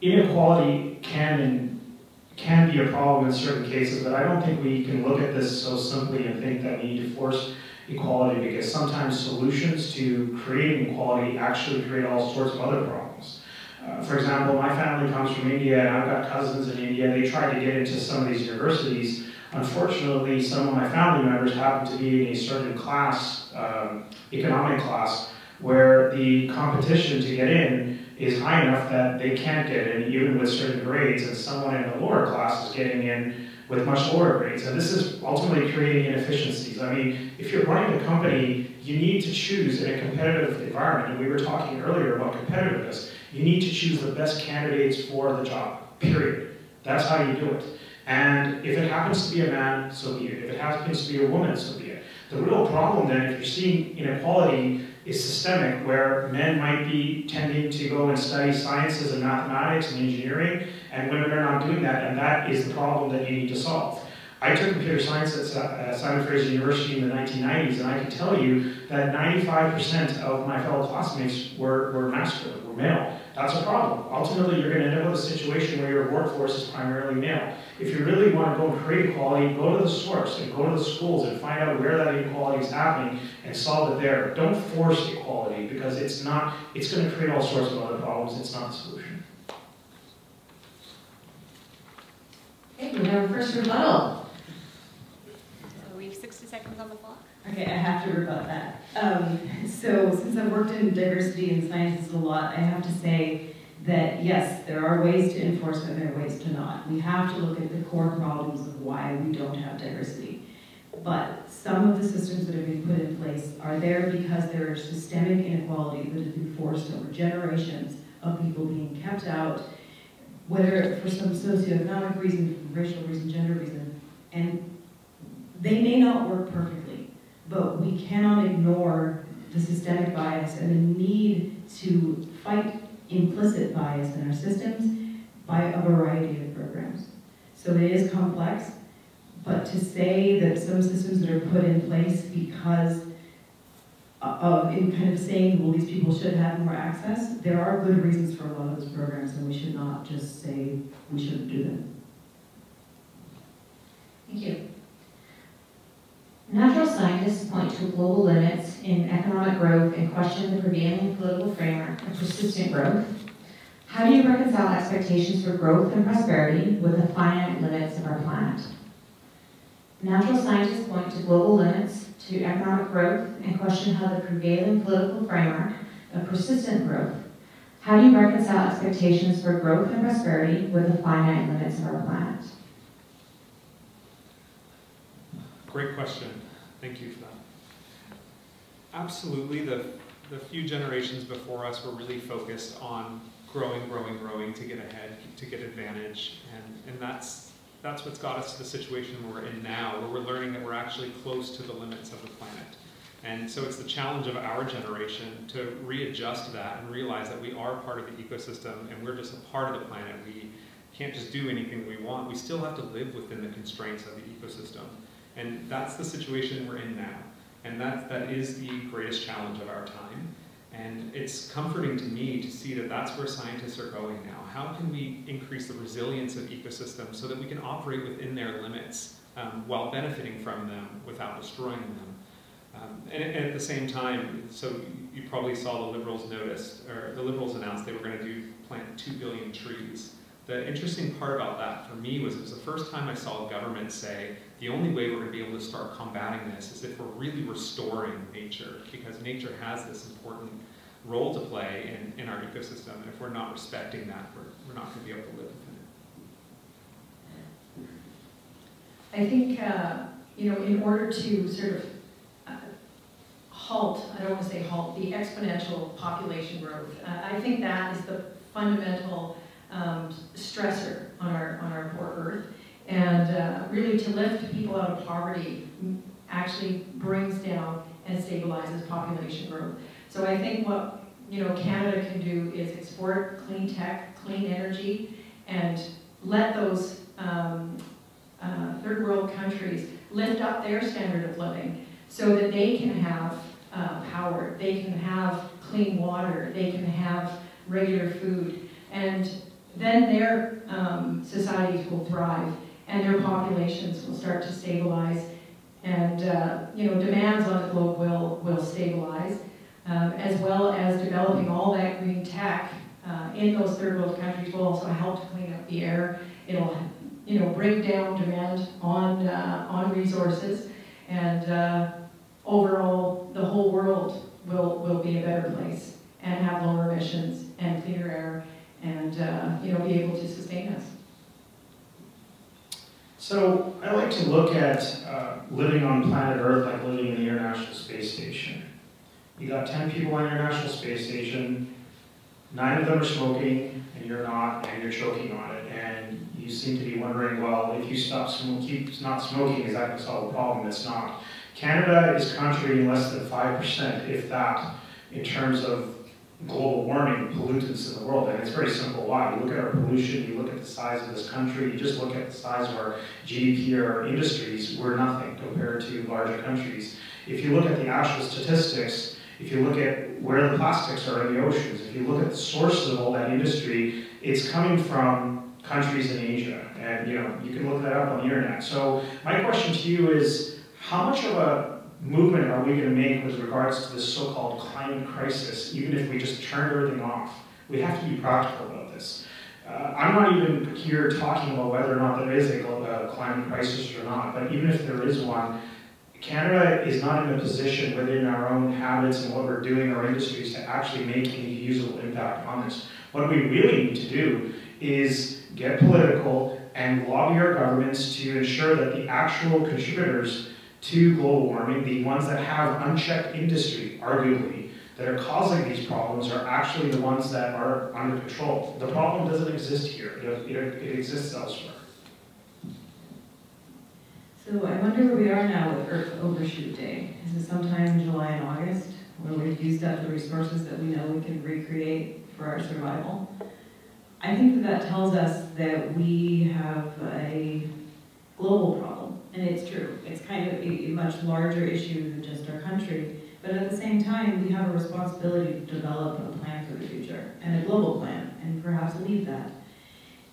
inequality can and can be a problem in certain cases, but I don't think we can look at this so simply and think that we need to force equality because sometimes solutions to creating equality actually create all sorts of other problems. Uh, for example, my family comes from India and I've got cousins in India. They tried to get into some of these universities. Unfortunately, some of my family members happen to be in a certain class, um, economic class, where the competition to get in is high enough that they can't get in even with certain grades and someone in the lower class is getting in with much lower grades. And this is ultimately creating inefficiencies. I mean, if you're running a company, you need to choose in a competitive environment, and we were talking earlier about competitiveness, you need to choose the best candidates for the job, period. That's how you do it. And if it happens to be a man, so be it. If it happens to be a woman, so be it. The real problem then, if you're seeing inequality is systemic, where men might be tending to go and study sciences and mathematics and engineering, and women are not doing that, and that is the problem that you need to solve. I took computer science at uh, Simon Fraser University in the 1990s, and I can tell you that 95% of my fellow classmates were, were masculine, were male. That's a problem. Ultimately, you're going to end up with a situation where your workforce is primarily male. If you really want to go and create equality, go to the source and go to the schools and find out where that inequality is happening and solve it there. Don't force equality because it's not, it's going to create all sorts of other problems. It's not the solution. Okay, we have our first rebuttal. So we have 60 seconds on the clock. Okay, I have to rebut that. Um, so since I've worked in diversity and sciences a lot, I have to say that yes, there are ways to enforce it, there are ways to not. We have to look at the core problems of why we don't have diversity. But some of the systems that have been put in place are there because there is systemic inequality that has been forced over generations of people being kept out, whether for some socioeconomic reason, racial reason, gender reason, and they may not work perfectly, but we cannot ignore the systemic bias and the need to fight implicit bias in our systems by a variety of programs. So it is complex, but to say that some systems that are put in place because Uh, of in kind of saying, well, these people should have more access, there are good reasons for a lot of those programs, and we should not just say we shouldn't do them. Thank you. Natural scientists point to global limits in economic growth and question the prevailing political framework of persistent growth. How do you reconcile expectations for growth and prosperity with the finite limits of our planet? Natural scientists point to global limits to economic growth and question how the prevailing political framework of persistent growth. How do you reconcile expectations for growth and prosperity with the finite limits of our planet? Great question. Thank you for that. Absolutely, the, the few generations before us were really focused on growing, growing, growing to get ahead, to get advantage, and, and that's, that's what's got us to the situation we're in now, where we're learning that we're actually close to the limits of the planet. And so it's the challenge of our generation to readjust that and realize that we are part of the ecosystem and we're just a part of the planet. We can't just do anything we want. We still have to live within the constraints of the ecosystem. And that's the situation we're in now. And that, that is the greatest challenge of our time. And it's comforting to me to see that that's where scientists are going now. How can we increase the resilience of ecosystems so that we can operate within their limits um, while benefiting from them without destroying them? Um, and, and, at the same time, so you probably saw the Liberals noticed, or the Liberals announced they were going to do plant 2 billion trees. The interesting part about that for me was it was the first time I saw a government say the only way we're going to be able to start combating this is if we're really restoring nature, because nature has this important role to play in, in our ecosystem. And if we're not respecting that, we're, we're not going to be able to live within it. I think, uh, you know, in order to sort of uh, halt, I don't want to say halt, the exponential population growth, uh, I think that is the fundamental um, stressor on our, on our poor earth. And uh, really to lift people out of poverty actually brings down and stabilizes population growth. So I think what you know Canada can do is export clean tech, clean energy, and let those um, uh, third world countries lift up their standard of living so that they can have uh, power, they can have clean water, they can have regular food, and then their um, societies will thrive and their populations will start to stabilize and uh, you know demands on the globe will, will stabilize um, as well as developing all that green tech uh, in those third world countries will also help to clean up the air. It'll you know bring down demand on, uh, on resources and uh, overall the whole world will, will be a better place and have lower emissions and cleaner air and uh, you know be able to sustain us. So I like to look at uh, living on planet Earth like living in the International Space Station. You got 10 people on the International Space Station, nine of them are smoking, and you're not, and you're choking on it. And you seem to be wondering, well, if you stop smoking, keep not smoking, is that going to solve the problem? It's not. Canada is contributing less than 5%, if that, in terms of global warming pollutants in the world. And it's very simple why. You look at our pollution, you look at the size of this country, you just look at the size of our GDP or our industries, we're nothing compared to larger countries. If you look at the actual statistics, if you look at where the plastics are in the oceans, if you look at the sources of all that industry, it's coming from countries in Asia. And you know, you can look that up on the internet. So my question to you is, how much of a movement are we going to make with regards to this so-called climate crisis, even if we just turn everything off? We have to be practical about this. Uh, I'm not even here talking about whether or not there is a, a climate crisis or not, but even if there is one, Canada is not in a position within our own habits and what we're doing our industries to actually make any usable impact on this. What we really need to do is get political and lobby our governments to ensure that the actual contributors to global warming, the ones that have unchecked industry, arguably, that are causing these problems are actually the ones that are under control. The problem doesn't exist here, it, it, it exists elsewhere. So I wonder where we are now with Earth Overshoot Day. Is it sometime in July and August, where we've used up the resources that we know we can recreate for our survival? I think that that tells us that we have a global problem, and it's true. It's kind of a, much larger issue than just our country, but at the same time, we have a responsibility to develop a plan for the future, and a global plan, and perhaps lead that.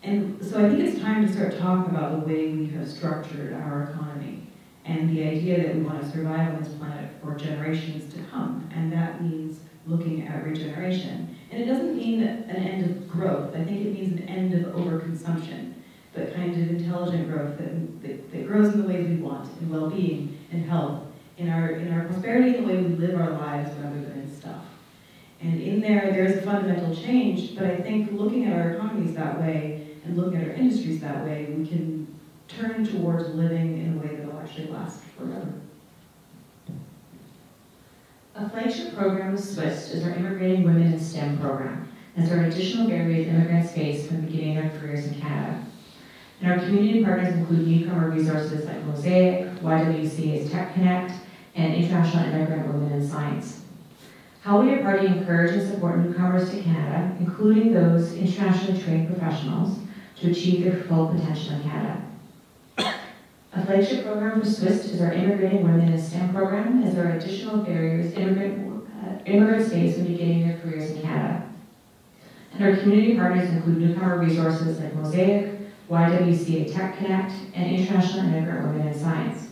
And so I think it's time to start talking about the way we have structured our economy, and the idea that we want to survive on this planet for generations to come, and that means looking at regeneration. And it doesn't mean an end of growth. I think it means an end of overconsumption, but kind of intelligent growth that, that, that grows in the ways we want, in well-being, in health, in our, in our prosperity, in the way we live our lives rather than in stuff. And in there, there's a fundamental change, but I think looking at our economies that way and looking at our industries that way, we can turn towards living in a way that will actually last forever. A flagship program of SCWIST is our Immigrating Women in STEM program, as our additional barriers immigrants face when beginning their careers in Canada. And our community partners include newcomer resources like Mosaic, YWCA's Tech Connect, and International Immigrant Women in Science. How we at Party encourage and support newcomers to Canada, including those internationally trained professionals, to achieve their full potential in Canada. A flagship program for SCWIST is our Immigrating Women in STEM program, as there are additional barriers immigrant, uh, immigrants face when beginning their careers in Canada. And our community partners include newcomer resources like Mosaic, YWCA Tech Connect, and International Immigrant Women in Science.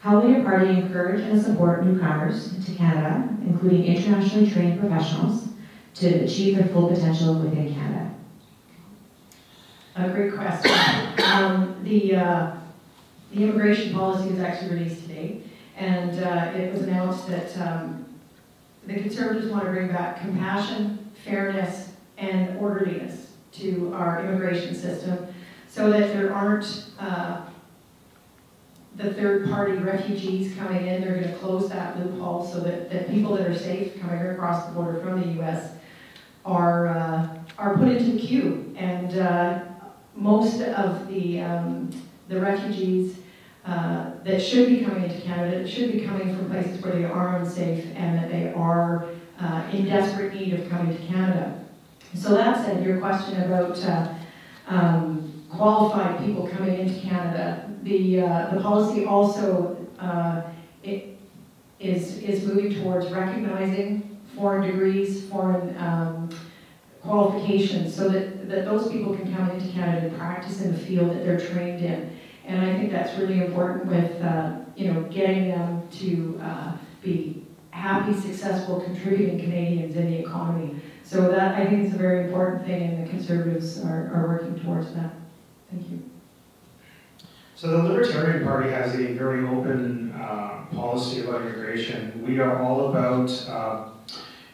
How will your Party encourage and support newcomers to Canada, including internationally trained professionals, to achieve their full potential within. A great question. Um, the, uh, the immigration policy was actually released today, and uh, it was announced that um, the Conservatives want to bring back compassion, fairness, and orderliness to our immigration system so that there aren't uh, the third-party refugees coming in. They're going to close that loophole so that, that people that are safe coming across the border from the U.S. are, uh, are put into the queue. And uh, most of the, um, the refugees uh, that should be coming into Canada, should be coming from places where they are unsafe and that they are uh, in desperate need of coming to Canada. So that said, your question about uh, um, qualified people coming into Canada, the, uh, the policy also uh, is, is moving towards recognizing foreign degrees, foreign um, qualifications, so that, that those people can come into Canada and practice in the field that they're trained in. And I think that's really important with, uh, you know, getting them to uh, be happy, successful, contributing Canadians in the economy. So that, I think, is a very important thing, and the Conservatives are, are working towards that. Thank you. So the Libertarian Party has a very open uh, policy about immigration. We are all about uh,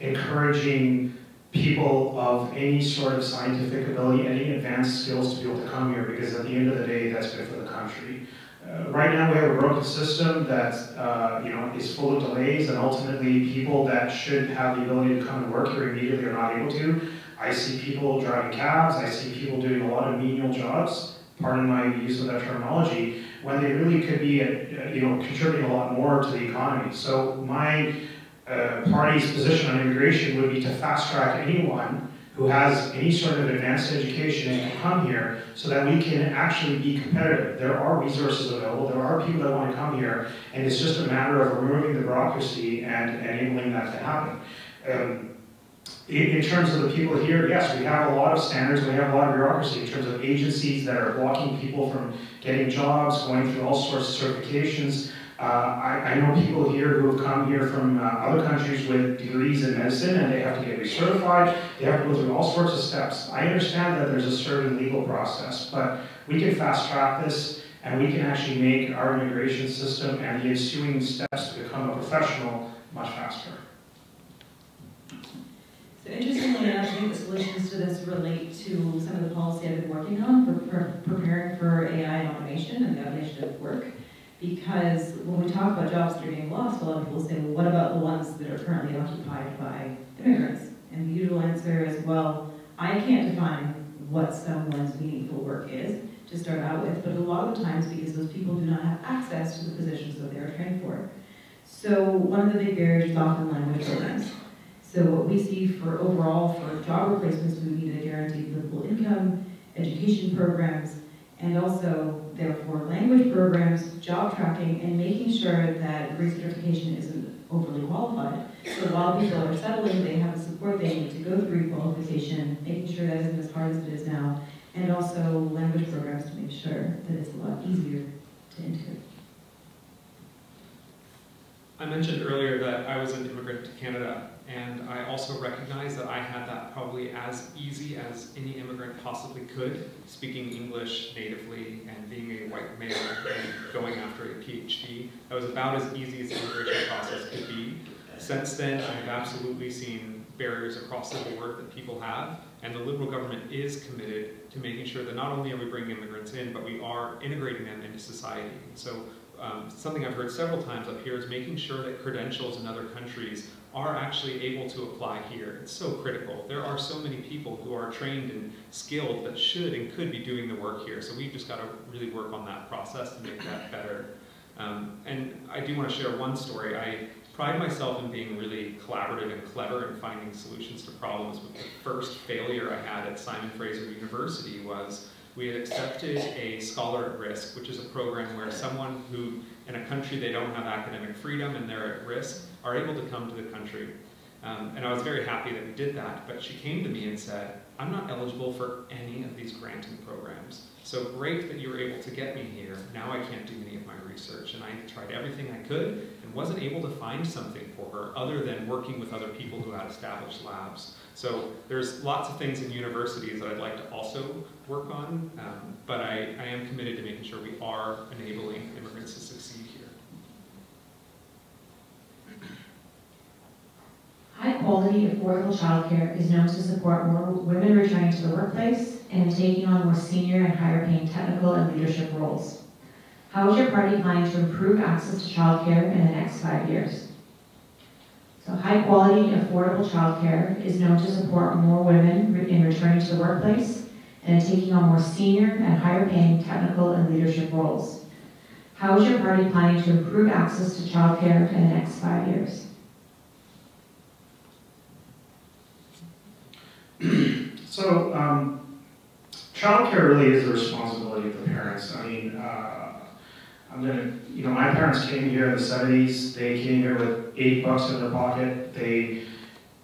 encouraging people of any sort of scientific ability, any advanced skills to be able to come here because at the end of the day, that's good for the country. Uh, right now, we have a broken system that uh, you know is full of delays, and ultimately, people that should have the ability to come and work here immediately are not able to. I see people driving cabs. I see people doing a lot of menial jobs. Pardon my use of that terminology. When they really could be, uh, you know, contributing a lot more to the economy. So my party's position on immigration would be to fast track anyone who has any sort of advanced education and can come here so that we can actually be competitive. There are resources available, there are people that want to come here, and it's just a matter of removing the bureaucracy and enabling that to happen. Um, in, in, terms of the people here, yes, we have a lot of standards, we have a lot of bureaucracy in terms of agencies that are blocking people from getting jobs, going through all sorts of certifications. Uh, I, I, know people here who have come here from uh, other countries with degrees in medicine and they have to get recertified. They have to go through all sorts of steps. I understand that there's a certain legal process, but we can fast track this and we can actually make our immigration system and the ensuing steps to become a professional much faster. So interestingly enough, I think the solutions to this relate to some of the policy I've been working on for, for preparing for AI and automation and the automation of work. Because when we talk about jobs that are being lost, a lot of people say, well, what about the ones that are currently occupied by immigrants? And the usual answer is, well, I can't define what someone's meaningful work is to start out with, but a lot of the times because those people do not have access to the positions that they are trained for. So one of the big barriers is often language programs. So what we see for overall for job replacements, we need a guaranteed livable income, education programs, and also, therefore, language programs, job tracking, and making sure that recertification isn't overly qualified. So while people are settling, they have the support they need to go through qualification, making sure that isn't as hard as it is now, and also language programs to make sure that it's a lot easier to integrate. I mentioned earlier that I was an immigrant to Canada and I also recognize that I had that probably as easy as any immigrant possibly could, speaking English natively and being a white male and going after a PhD. That was about as easy as the immigration process could be. Since then, I've absolutely seen barriers across the board that people have, and the Liberal government is committed to making sure that not only are we bringing immigrants in, but we are integrating them into society. So um, something I've heard several times up here is making sure that credentials in other countries are actually able to apply here. It's so critical. There are so many people who are trained and skilled that should and could be doing the work here. So we've just got to really work on that process to make that better. Um, and I do want to share one story. I pride myself in being really collaborative and clever in finding solutions to problems. But the first failure I had at Simon Fraser University was we had accepted a scholar at risk, which is a program where someone who, in a country they don't have academic freedom and they're at risk, are able to come to the country. Um, and I was very happy that we did that, but she came to me and said, I'm not eligible for any of these granting programs. So great that you were able to get me here. Now I can't do any of my research. And I tried everything I could and wasn't able to find something for her other than working with other people who had established labs. So there's lots of things in universities that I'd like to also work on, um, but I, I am committed to making sure we are enabling immigrants to succeed here. High quality, affordable childcare is known to support more women returning to the workplace and taking on more senior and higher paying technical and leadership roles. How is your party planning to improve access to childcare in the next five years? So high quality, affordable childcare is known to support more women in returning to the workplace and taking on more senior and higher paying technical and leadership roles. How is your party planning to improve access to childcare in the next five years? So, um, childcare really is the responsibility of the parents. I mean, uh, I'm gonna, you know, my parents came here in the 70s. They came here with eight bucks in their pocket. They,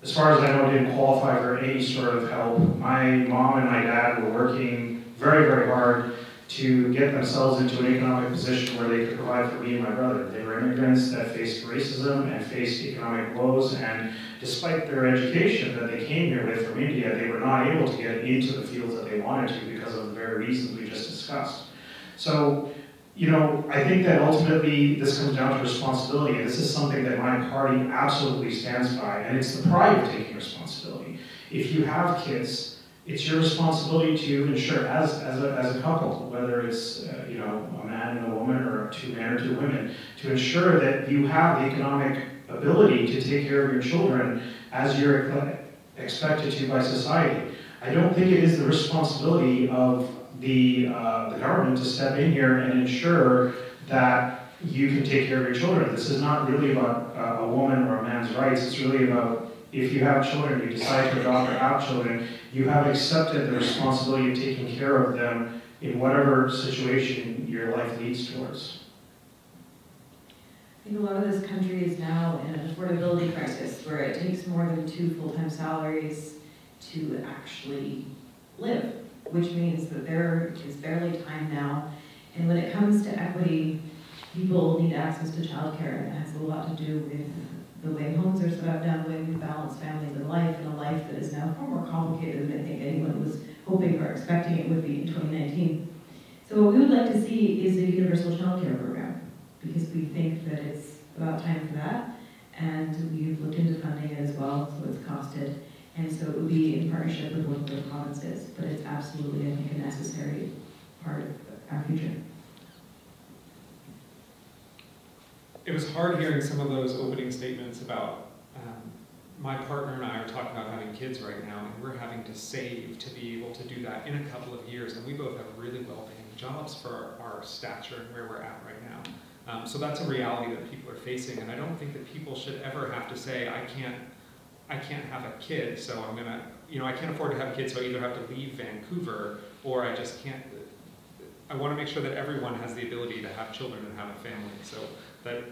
as far as I know, didn't qualify for any sort of help. My mom and my dad were working very, very hard to get themselves into an economic position where they could provide for me and my brother. They were immigrants that faced racism and faced economic woes, and despite their education that they came here with from India, they were not able to get into the fields that they wanted to because of the very reasons we just discussed. So, you know, I think that ultimately this comes down to responsibility, and this is something that my party absolutely stands by, and it's the pride of taking responsibility. If you have kids, it's your responsibility to ensure, as, as, a, as a couple, whether it's uh, you know a man and a woman or two men or two women, to ensure that you have the economic ability to take care of your children as you're expected to by society. I don't think it is the responsibility of the, uh, the government to step in here and ensure that you can take care of your children. This is not really about uh, a woman or a man's rights. It's really about if you have children, you decide to adopt or have children, you have accepted the responsibility of taking care of them in whatever situation your life leads towards. I think a lot of this country is now in an affordability crisis where it takes more than two full-time salaries to actually live, which means that there is barely time now. And when it comes to equity, people need access to childcare, and it has a lot to do with the way homes are set up now, the way we balance families and life, and a life that is now far more complicated than I think anyone was hoping or expecting it would be in 2019. So what we would like to see is a universal childcare program, because we think that it's about time for that, and we've looked into funding it as well, so it's costed, and so it would be in partnership with local provinces, but it's absolutely, I think, a necessary part of our future. It was hard hearing some of those opening statements about um, my partner and I are talking about having kids right now, and we're having to save to be able to do that in a couple of years. And we both have really well-paying jobs for our, our, stature and where we're at right now. Um, so that's a reality that people are facing, and I don't think that people should ever have to say, I can't, I can't have a kid, so I'm gonna, you know, I can't afford to have a kid, so I either have to leave Vancouver or I just can't. I want to make sure that everyone has the ability to have children and have a family. So that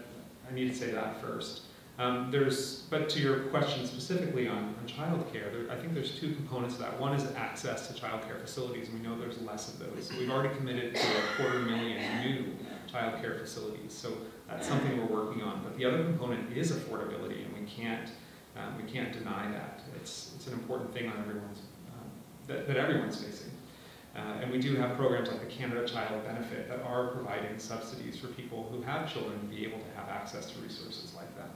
I need to say that first. Um, there's, but to your question specifically on, on childcare, there, I think there's two components to that. One is access to childcare facilities, and we know there's less of those. We've already committed to a quarter million new childcare facilities, so that's something we're working on. But the other component is affordability, and we can't Um, we can't deny that. It's, it's an important thing on everyone's, um, that, that everyone's facing. Uh, and we do have programs like the Canada Child Benefit that are providing subsidies for people who have children to be able to have access to resources like that.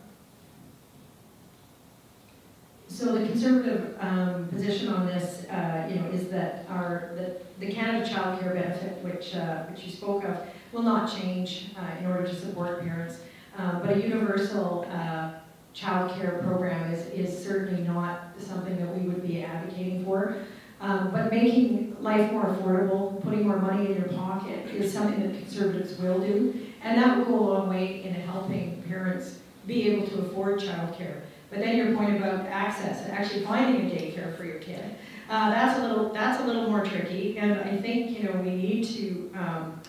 So the conservative um, position on this, uh, you know, is that our, that the Canada Child Care Benefit, which, uh, which you spoke of, will not change uh, in order to support parents. Uh, But a universal uh, child care program is, is certainly not something that we would be advocating for. Um, But making life more affordable, putting more money in your pocket is something that conservatives will do. And that will go a long way in helping parents be able to afford childcare. But then your point about access, and actually finding a daycare for your kid, uh, that's a little, that's a little more tricky. And I think, you know, we need to, um,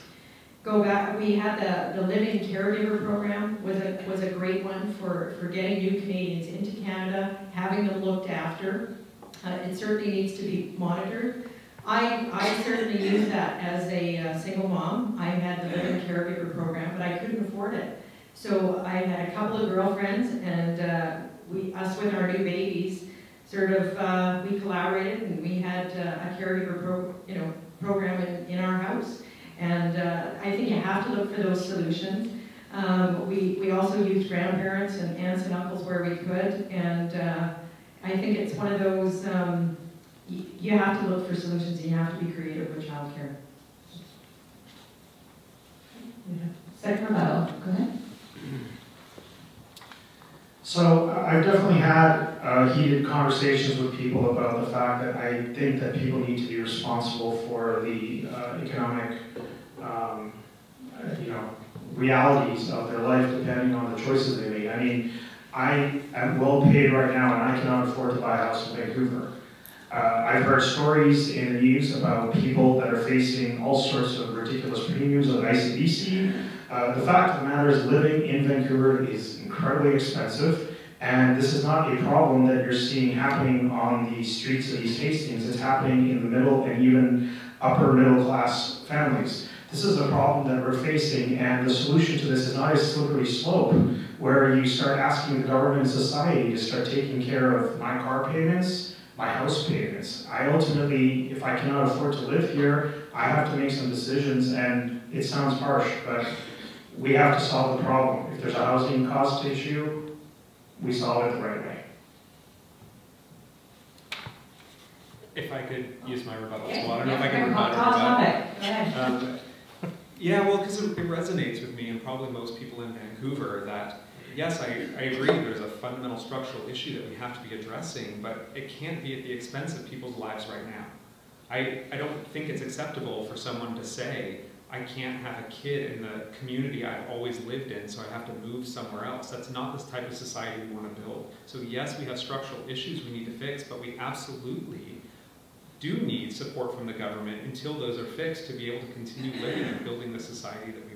go back, we had the, the live-in caregiver program was a, was a great one for, for getting new Canadians into Canada, having them looked after. Uh, it certainly needs to be monitored. I, I certainly used that as a uh, single mom. I had the live-in caregiver program, but I couldn't afford it. So I had a couple of girlfriends and, uh, we, us with our new babies, sort of, uh, we collaborated and we had uh, a caregiver pro, you know, program in, in our house. And uh, I think you have to look for those solutions. Um, we, we also used grandparents and aunts and uncles where we could. And I think it's one of those, um, y- you have to look for solutions and you have to be creative with childcare. Second rebuttal, go ahead. So uh, I've definitely had uh, heated conversations with people about the fact that I think that people need to be responsible for the uh, economic, um, uh, you know, realities of their life depending on the choices they make. I mean, I am well paid right now and I cannot afford to buy a house in Vancouver. Uh, I've heard stories in the news about people that are facing all sorts of ridiculous premiums on ICBC. Uh, the fact of the matter is living in Vancouver is incredibly expensive, and this is not a problem that you're seeing happening on the streets of East Hastings. It's happening in the middle and even upper middle class families. This is a problem that we're facing, and the solution to this is not a slippery slope where you start asking the government and society to start taking care of my car payments, my house payments. I ultimately, if I cannot afford to live here, I have to make some decisions, and it sounds harsh, but we have to solve the problem. If there's a housing cost issue, we solve it the right way. If I could use my rebuttal as well, I don't know if I can Yeah, rebut or rebut. topic, go ahead. Um, yeah, well, because it, it resonates with me and probably most people in Vancouver that, yes, I, I agree, there's a fundamental structural issue that we have to be addressing, but it can't be at the expense of people's lives right now. I, I don't think it's acceptable for someone to say, I can't have a kid in the community I've always lived in, so I have to move somewhere else. That's not this type of society we want to build. So yes, we have structural issues we need to fix, but we absolutely do need support from the government until those are fixed to be able to continue living and building the society that we.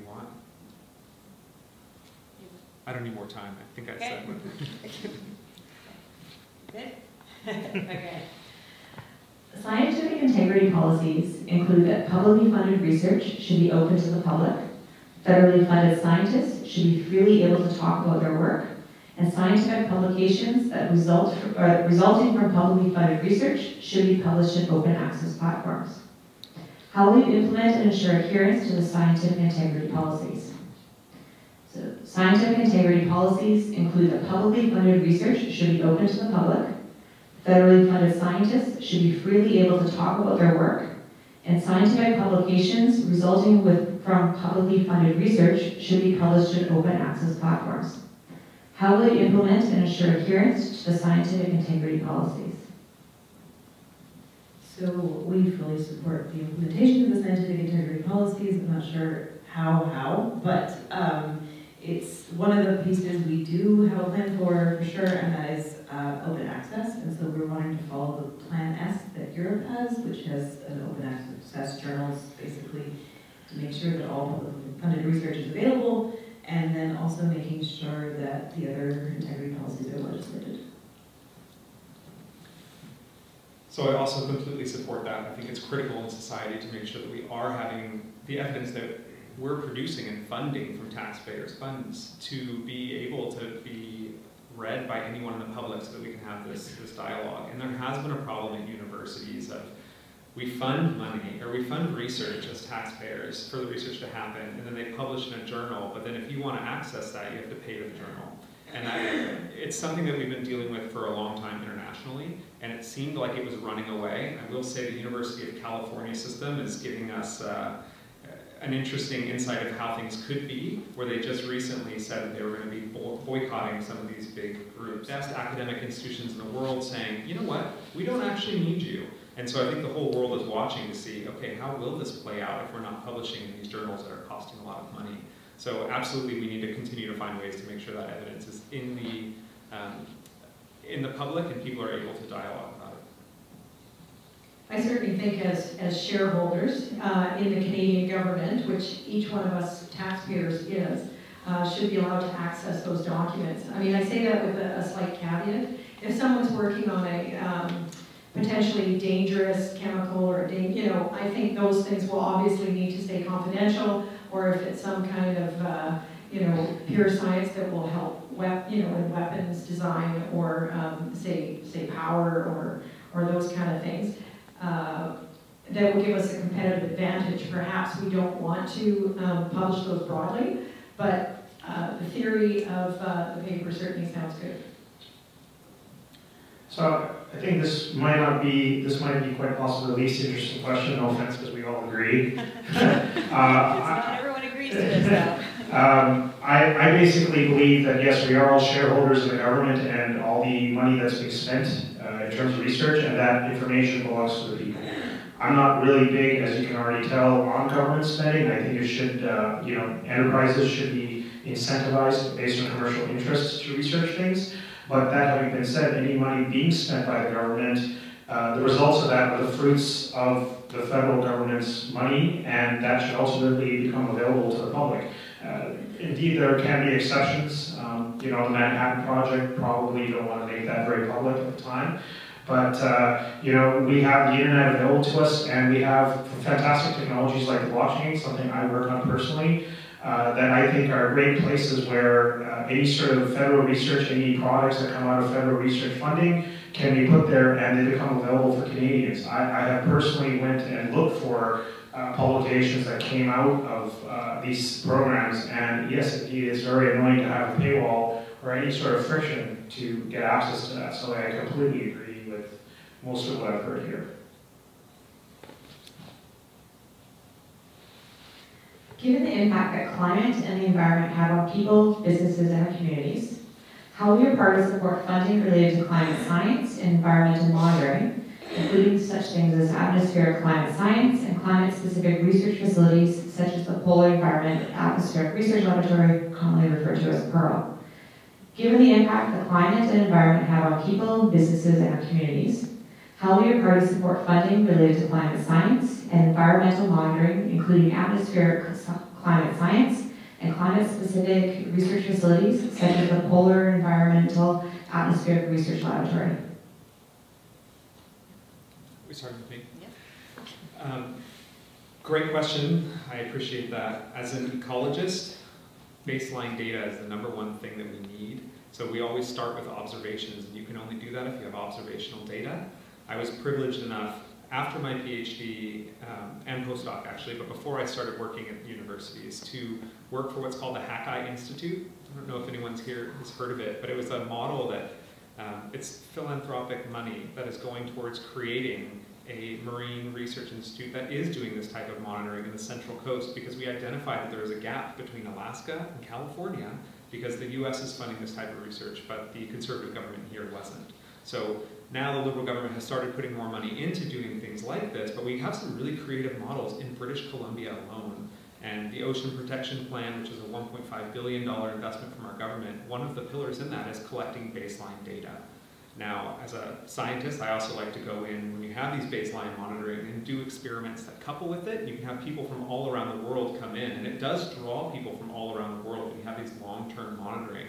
I don't need more time. I think I said what. Good? Okay. Scientific integrity policies include that publicly funded research should be open to the public, federally funded scientists should be freely able to talk about their work, and scientific publications that result fr- uh, resulting from publicly funded research should be published in open access platforms. How will you implement and ensure adherence to the scientific integrity policies? So, scientific integrity policies include that publicly funded research should be open to the public, Federally funded scientists should be freely able to talk about their work, and scientific publications resulting with, from publicly funded research should be published in open access platforms. How will you implement and ensure adherence to the scientific integrity policies? So we fully support the implementation of the scientific integrity policies. I'm not sure how, how, but um, it's one of the pieces we do have a plan for, for sure, and that is uh, open access. And so we're wanting to follow the Plan S that Europe has, which has an open access journals, basically, to make sure that all funded research is available, and then also making sure that the other integrity policies are legislated. So I also completely support that. I think it's critical in society to make sure that we are having the evidence that we're producing and funding from taxpayers' funds to be able to be read by anyone in the public so that we can have this, this dialogue. And there has been a problem at universities of we fund money or we fund research as taxpayers for the research to happen, and then they publish in a journal. But then if you want to access that, you have to pay to the journal. And I, it's something that we've been dealing with for a long time internationally, and it seemed like it was running away. I will say the University of California system is giving us uh, an interesting insight of how things could be, where they just recently said that they were going to be boycotting some of these big groups. Best academic institutions in the world saying, you know what, we don't actually need you. And so I think the whole world is watching to see, okay, how will this play out if we're not publishing in these journals that are costing a lot of money? So absolutely, we need to continue to find ways to make sure that evidence is in the um, in the public and people are able to dialogue about. I certainly think as, as shareholders uh, in the Canadian government, which each one of us taxpayers is, uh, should be allowed to access those documents. I mean, I say that with a, a slight caveat. If someone's working on a um, potentially dangerous chemical or, you know, I think those things will obviously need to stay confidential, or if it's some kind of, uh, you know, pure science that will help, you know, in weapons design or, um, say, say power or, or those kind of things, uh, that will give us a competitive advantage. Perhaps we don't want to um, publish those broadly, but uh, the theory of uh, the paper certainly sounds good. So I think this might not be, this might be quite possibly the least interesting question, no offense, because we all agree. uh, not everyone agrees to this, though. um, I, I basically believe that yes, we are all shareholders in the government and all the money that's being spent uh, in terms of research, and that information belongs to the people. I'm not really big, as you can already tell, on government spending. I think it should, uh, you know, enterprises should be incentivized based on commercial interests to research things. But that having been said, any money being spent by the government, uh, the results of that are the fruits of the federal government's money, and that should ultimately become available to the public. Indeed, there can be exceptions. Um, you know, the Manhattan Project probably you don't want to make that very public at the time. But, uh, you know, we have the internet available to us, and we have fantastic technologies like blockchain, something I work on personally, uh, that I think are great places where uh, any sort of federal research, any products that come out of federal research funding can be put there and they become available for Canadians. I, I have personally went and looked for uh, publications that came out of uh, these programs and yes, it's very annoying to have a paywall or any sort of friction to get access to that. So I completely agree with most of what I've heard here. Given the impact that climate and the environment have on people, businesses, and communities, how will your party support funding related to climate science and environmental monitoring, including such things as atmospheric climate science and climate-specific research facilities such as the Polar Environment Atmospheric Research Laboratory, commonly referred to as PEARL? Given the impact that climate and environment have on people, businesses, and our communities, how will your party support funding related to climate science and environmental monitoring, including atmospheric climate science and climate-specific research facilities, such as the Polar Environmental Atmospheric Research Laboratory? We starting with me? Yeah. Um, great question. I appreciate that. As an ecologist, baseline data is the number one thing that we need. So we always start with observations, and you can only do that if you have observational data. I was privileged enough after my PhD um, and postdoc actually, but before I started working at universities to work for what's called the Hakai Institute. I don't know if anyone's here has heard of it, but it was a model that um, it's philanthropic money that is going towards creating a marine research institute that is doing this type of monitoring in the Central Coast because we identified that there was a gap between Alaska and California because the US is funding this type of research, but the conservative government here wasn't. So now the Liberal government has started putting more money into doing things like this, but we have some really creative models in British Columbia alone. And the Ocean Protection Plan, which is a $1.5 billion investment from our government, one of the pillars in that is collecting baseline data. Now, as a scientist, I also like to go in when you have these baseline monitoring and do experiments that couple with it. You can have people from all around the world come in, and it does draw people from all around the world when you have these long-term monitoring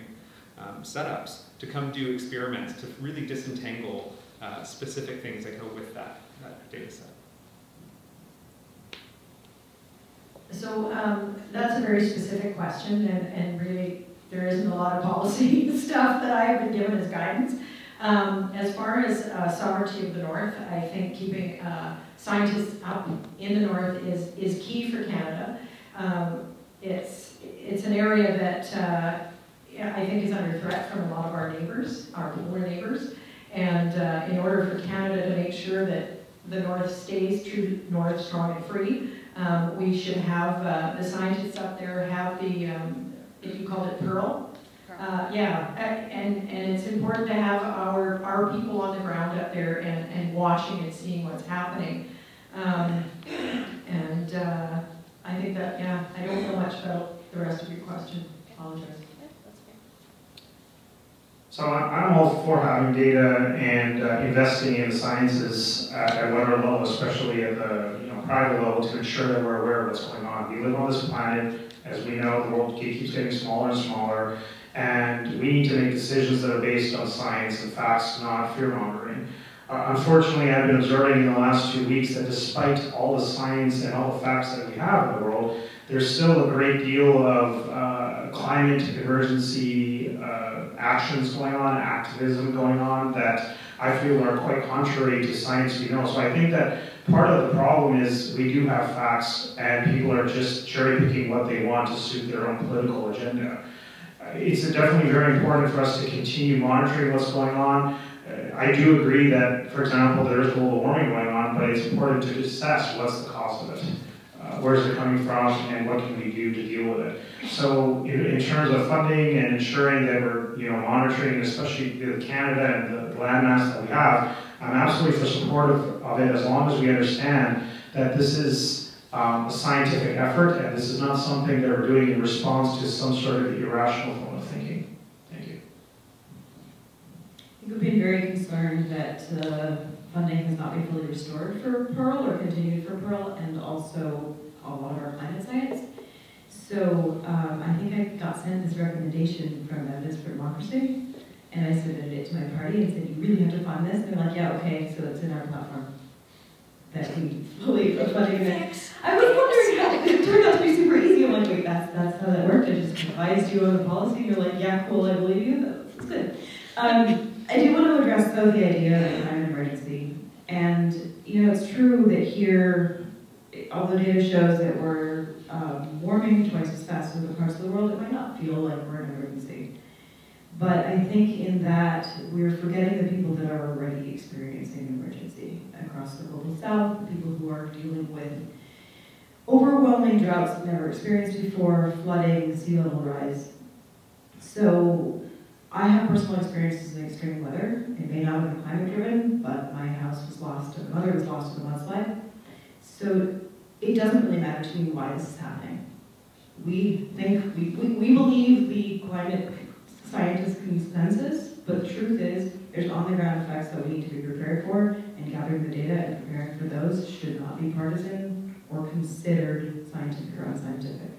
um, setups to come do experiments to really disentangle uh, specific things that go with that, that data set. So um, that's a very specific question and, and really there isn't a lot of policy stuff that I have been given as guidance. Um, as far as uh, sovereignty of the North, I think keeping uh, scientists up in the North is, is key for Canada. Um, it's, it's an area that uh, I think is under threat from a lot of our neighbors, our polar neighbors. And uh, in order for Canada to make sure that the North stays true North, strong and free, um, we should have uh, the scientists up there have the, um, if you called it Pearl, uh, yeah, and, and it's important to have our, our people on the ground up there and, and watching and seeing what's happening. Um, and uh, I think that, yeah, I don't know much about the rest of your question. Apologize. So I'm all for having data and uh, investing in sciences at, at whatever level, especially at the you know, private level, to ensure that we're aware of what's going on. We live on this planet, as we know, the world keeps getting smaller and smaller, and we need to make decisions that are based on science and facts, not fear-mongering. Uh, unfortunately, I've been observing in the last two weeks that despite all the science and all the facts that we have in the world, there's still a great deal of uh, climate emergency uh, actions going on, activism going on that I feel are quite contrary to science we know. So I think that part of the problem is we do have facts and people are just cherry picking what they want to suit their own political agenda. It's definitely very important for us to continue monitoring what's going on. Uh, I do agree that, for example, there is global warming going on, but it's important to assess what's the cause of it where's it coming from, and what can we do to deal with it. So in, in, terms of funding and ensuring that we're you know monitoring, especially with Canada and the, landmass that we have, I'm absolutely for support of, of, it as long as we understand that this is um, a scientific effort and this is not something that we're doing in response to some sort of irrational form of thinking. Thank you. We've been very concerned that uh, funding has not been fully restored for Pearl or continued for Pearl, and also a lot of our climate science. So um, I think I got sent this recommendation from Evidence for Democracy, and I submitted it to my party and said, you really have to fund this? And they're like, yeah, okay, so it's in our platform that we fully are funding it. I was wondering how it turned out to be super easy. I'm like, wait, that's, that's how that worked. I just advised you on the policy, and you're like, yeah, cool, I believe you. That's good. Um, I do want to address, though, the idea of climate emergency. And, you know, it's true that here, although data shows that we're um, warming twice as fast as other parts of the world, it might not feel like we're in an emergency. But I think in that, we're forgetting the people that are already experiencing an emergency across the global south, the people who are dealing with overwhelming droughts never experienced before, flooding, sea level rise. So I have personal experiences in extreme weather. It may not have been climate driven, but my house was lost, my mother was lost in a mudslide. So it doesn't really matter to me why this is happening. We think, we, we, we believe the climate scientist consensus, but the truth is there's on the ground effects that we need to be prepared for, and gathering the data and preparing for those should not be partisan or considered scientific or unscientific.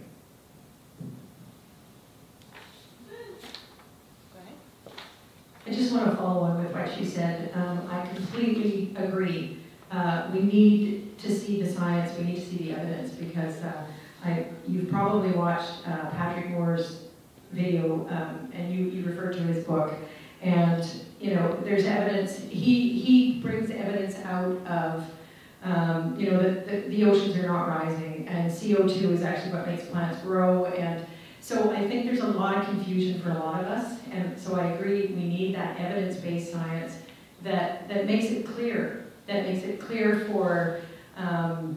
I just want to follow on with what she said. Um, I completely agree. Uh, we need to see the science, we need to see the evidence because uh, I, you've probably watched uh, Patrick Moore's video um, and you, you referred to his book. And you know there's evidence, he, he brings evidence out of um, you know that the, the oceans are not rising and CO2 is actually what makes plants grow and so I think there's a lot of confusion for a lot of us, and so I agree we need that evidence-based science that, that makes it clear, that makes it clear for, um,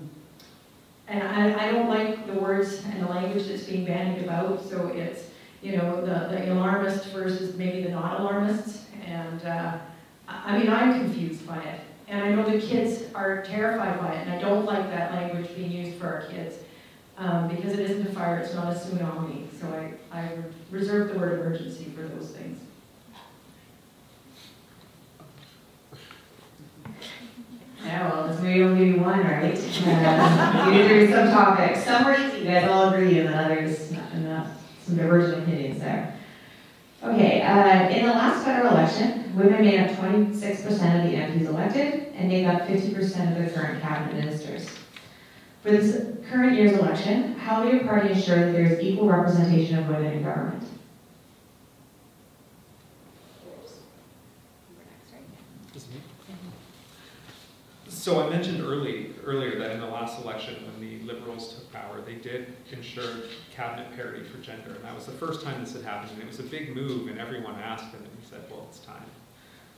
and I, I don't like the words and the language that's being bandied about, so it's, you know, the, the alarmist versus maybe the not alarmists, and uh, I mean, I'm confused by it. And I know the kids are terrified by it, and I don't like that language being used for our kids um, because it isn't a fire, it's not a tsunami. So I, I reserve the word emergency for those things. Yeah, well, this maybe will give you one, right? Uh, you agree some topics. Some are easy, you guys all agree, and then others, not enough, some divergent opinions there. Okay, uh, in the last federal election, women made up 26% of the MPs elected and made up 50% of the current cabinet ministers. For this current year's election, how will your party ensure that there is equal representation of women in government? So I mentioned early, earlier that in the last election, when the Liberals took power, they did ensure cabinet parity for gender, and that was the first time this had happened, and it was a big move, and everyone asked him, and he said, well, it's time.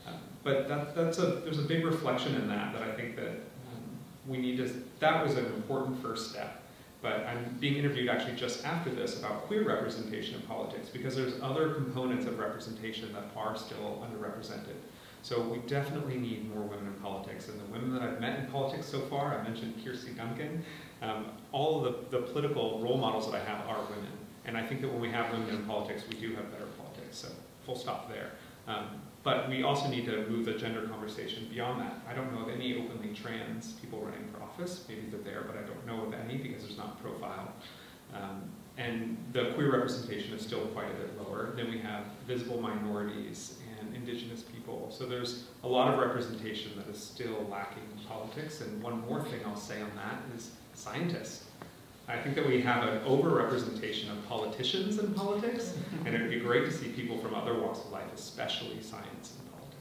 Um, but that, that's a, there's a big reflection in that, that I think that um, we need to, that was an important first step. But I'm being interviewed actually just after this about queer representation in politics, because there's other components of representation that are still underrepresented. So we definitely need more women in politics. And the women that I've met in politics so far, I mentioned Kirsty Duncan, um, all of the, the political role models that I have are women. And I think that when we have women in politics, we do have better politics. So full stop there. Um, but we also need to move the gender conversation beyond that. I don't know of any openly trans people running for office. Maybe they're there, but I don't know of any because there's not profile. Um, and the queer representation is still quite a bit lower. Then we have visible minorities indigenous people. So there's a lot of representation that is still lacking in politics. And one more thing I'll say on that is scientists. I think that we have an overrepresentation of politicians in politics, and it would be great to see people from other walks of life, especially science and politics.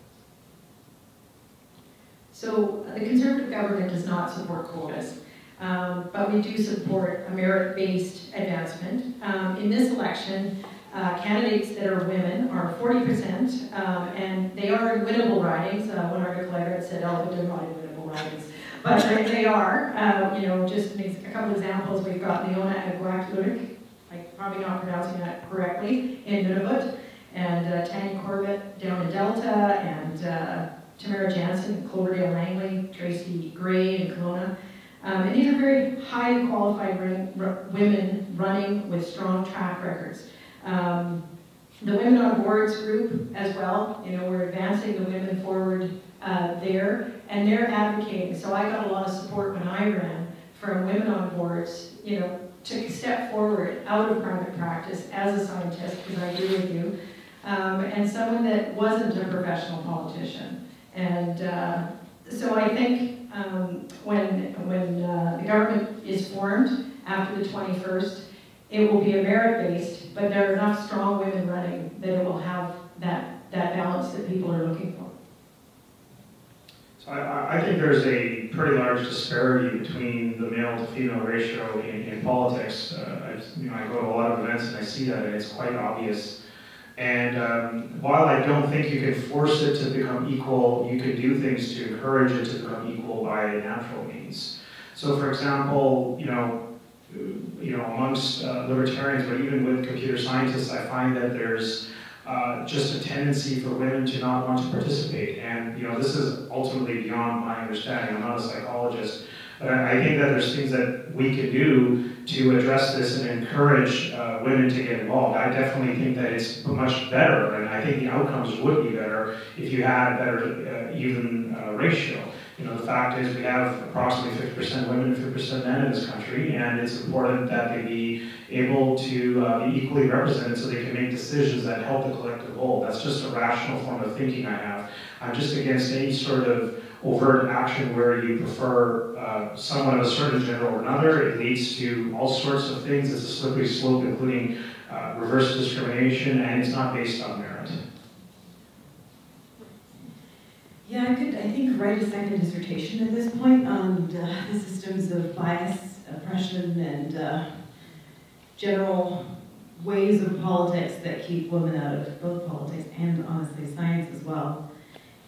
So the Conservative government does not support quotas, um, but we do support a merit-based advancement. Um, in this election, uh, candidates that are women are 40%, um, and they are in winnable ridings. Uh, one article I read said, oh, they're not in winnable ridings. But they, they are, uh, you know, just a couple examples. We've got Leona Agwaklurik, I'm probably not pronouncing that correctly, in Nunavut, and uh, Tanya Corbet down in Delta, and uh, Tamara Jansen, Cloverdale Langley, Tracy Gray in Kelowna. Um, and these are very highly qualified women running with strong track records. Um, the Women on Boards group as well, you know, we're advancing the women forward uh, there, and they're advocating. So I got a lot of support when I ran from women on boards, you know, to step forward out of private practice as a scientist, because I agree with you, um, and someone that wasn't a professional politician. And uh, so I think um, when, when uh, the government is formed after the 21st, it will be a merit-based, but there are enough strong women running that it will have that, that balance that people are looking for. So I, I think there's a pretty large disparity between the male to female ratio in, in politics. Uh, I, you know, I go to a lot of events and I see that, and it's quite obvious. And um, while I don't think you can force it to become equal, you can do things to encourage it to become equal by natural means. So, for example, you know, you know, amongst uh, libertarians, but even with computer scientists, I find that there's uh, just a tendency for women to not want to participate. And, you know, this is ultimately beyond my understanding. I'm not a psychologist, but I, I think that there's things that we can do to address this and encourage uh, women to get involved. I definitely think that it's much better, and I think the outcomes would be better if you had a better uh, even uh, ratio. You know, the fact is we have approximately 50% women and 50% men in this country, and it's important that they be able to uh, be equally represented so they can make decisions that help the collective whole. That's just a rational form of thinking I have. I'm just against any sort of overt action where you prefer uh, someone of a certain gender or another. It leads to all sorts of things. It's a slippery slope, including uh, reverse discrimination, and it's not based on merit. Yeah, I could, I think, write a second dissertation at this point on uh, the systems of bias, oppression, and uh, general ways of politics that keep women out of both politics and, honestly, science as well.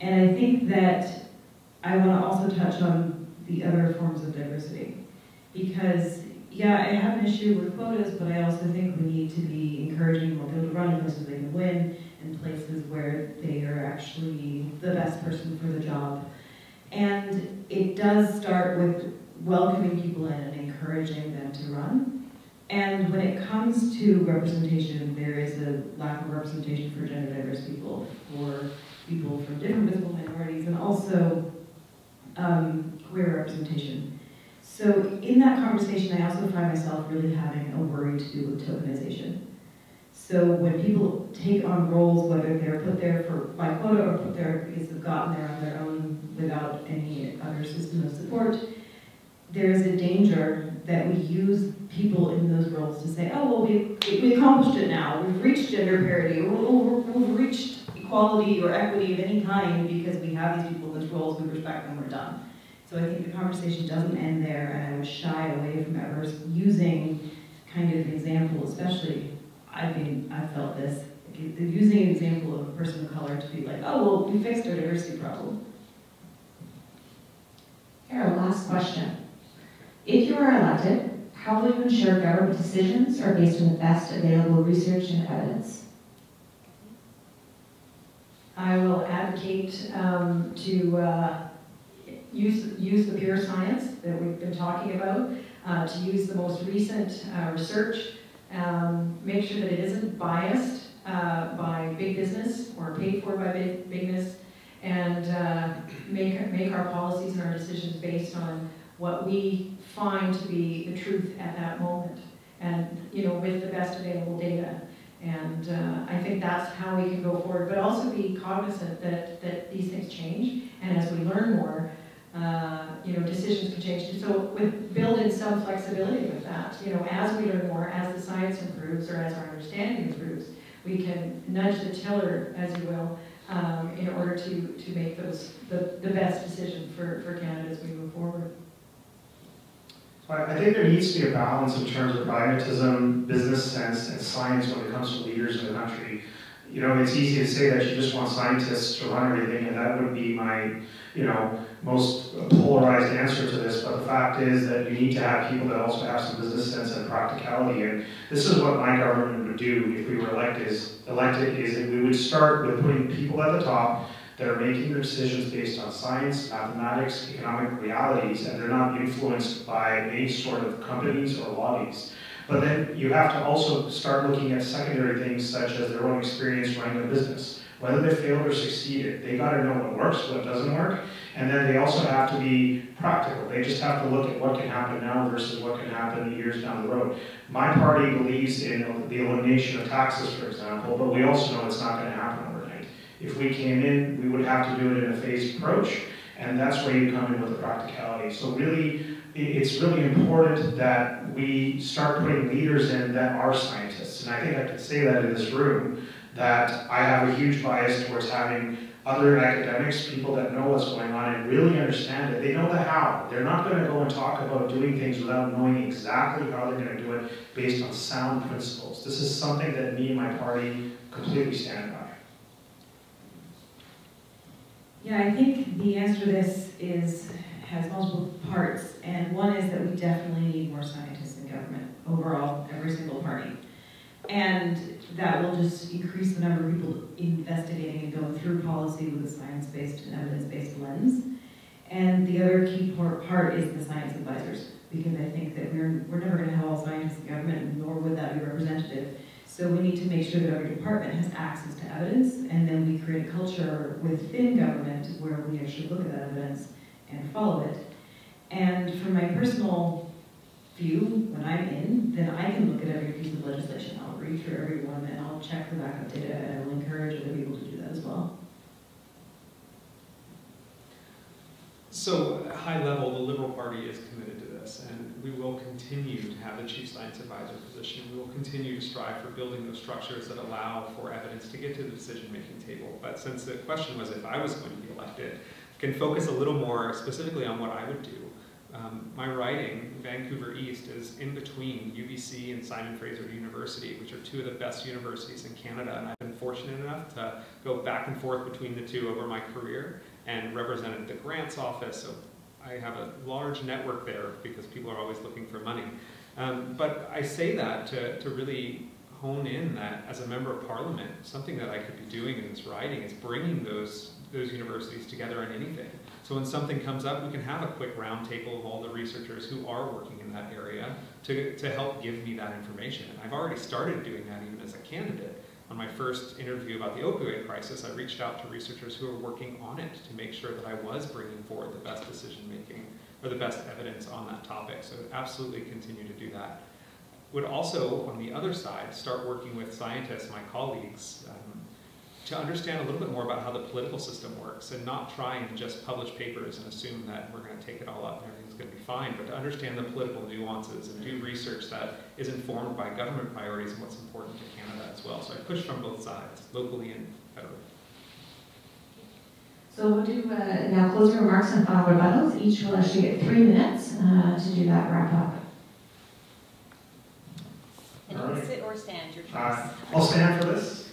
And I think that I want to also touch on the other forms of diversity. Because, yeah, I have an issue with quotas, but I also think we need to be encouraging more people to run in places they can win in places where they are actually the best person for the job. And it does start with welcoming people in and encouraging them to run. And when it comes to representation, there is a lack of representation for gender diverse people, for people from different visible minorities, and also um, queer representation. So in that conversation, I also find myself really having a worry to do with tokenization. So when people take on roles, whether they're put there for by quota or put there because they've gotten there on their own without any other system of support, there is a danger that we use people in those roles to say, oh, well, we, we accomplished it now. We've reached gender parity, we've reached equality or equity of any kind because we have these people in those roles, we respect them, we're done. So I think the conversation doesn't end there, and I would shy away from ever using kind of an example, especially, I mean, I felt this, using an example of a person of color to be like, oh, well, we fixed our diversity problem. Here, last question. If you are elected, how will you ensure government decisions are based on the best available research and evidence? I will advocate um, to uh, use, use the pure science that we've been talking about, uh, to use the most recent uh, research, um, make sure that it isn't biased uh, by big business or paid for by big business, and uh, make, make our policies and our decisions based on what we find to be the truth at that moment, and you know, with the best available data. And uh, I think that's how we can go forward, but also be cognizant that, that these things change, and as we learn more, uh, you know, decisions can change. So with, build in some flexibility with that. You know, as we learn more, as the science improves, or as our understanding improves, we can nudge the tiller, as you will, um, in order to, to make those the, the best decision for, for Canada as we move forward. I think there needs to be a balance in terms of pragmatism, business sense, and science when it comes to leaders in the country. You know, it's easy to say that you just want scientists to run everything, and that would be my, you know, most polarized answer to this. But the fact is that you need to have people that also have some business sense and practicality. And this is what my government would do if we were elected. Is elected is that we would start with putting people at the top that are making their decisions based on science, mathematics, economic realities, and they're not influenced by any sort of companies or lobbies. But then you have to also start looking at secondary things such as their own experience running a business. Whether they failed or succeeded, they got to know what works, what doesn't work, and then they also have to be practical. They just have to look at what can happen now versus what can happen years down the road. My party believes in the elimination of taxes, for example, but we also know it's not going to happen overnight. if we came in, we would have to do it in a phased approach, and that's where you come in with the practicality. So really, it's really important that we start putting leaders in that are scientists. And I think I can say that in this room, that I have a huge bias towards having other academics, people that know what's going on and really understand it. They know the how. They're not going to go and talk about doing things without knowing exactly how they're going to do it based on sound principles. This is something that me and my party completely stand by. Yeah, I think the answer to this is has multiple parts, and one is that we definitely need more scientists in government overall, every single party, and that will just increase the number of people investigating and going through policy with a science-based and evidence-based lens. And the other key part is the science advisors, because I think that we're, we're never going to have all scientists in government, nor would that be representative. So we need to make sure that every department has access to evidence, and then we create a culture within government where we actually look at that evidence and follow it. And from my personal view, when I'm in, then I can look at every piece of legislation. I'll read through every one, and I'll check for backup data, and I will encourage other people to do that as well. So, high level, the Liberal Party is committed to this, and we will continue to have the chief science advisor position. We will continue to strive for building those structures that allow for evidence to get to the decision-making table. But since the question was if I was going to be elected, can focus a little more specifically on what I would do. Um, my riding, Vancouver East, is in between UBC and Simon Fraser University, which are two of the best universities in Canada, and I've been fortunate enough to go back and forth between the two over my career and represented the grants office. So I have a large network there because people are always looking for money. Um, but I say that to, to really hone in that as a member of parliament, something that I could be doing in this riding is bringing those, those universities together on anything. So when something comes up, we can have a quick roundtable of all the researchers who are working in that area to, to help give me that information. And I've already started doing that even as a candidate on my first interview about the opioid crisis, I reached out to researchers who are working on it to make sure that I was bringing forward the best decision making or the best evidence on that topic. So absolutely continue to do that. Would also, on the other side, start working with scientists, my colleagues, um, to understand a little bit more about how the political system works and not try and just publish papers and assume that we're going to take it all up and everything's going to be fine, but to understand the political nuances and do research that is informed by government priorities and what's important to Canada as well. So I push from both sides, locally and federally. So we'll do uh, now closing remarks and final rebuttals. Each will actually get three minutes uh, to do that wrap up. And you can sit or stand, your choice. Uh, I'll stand for this.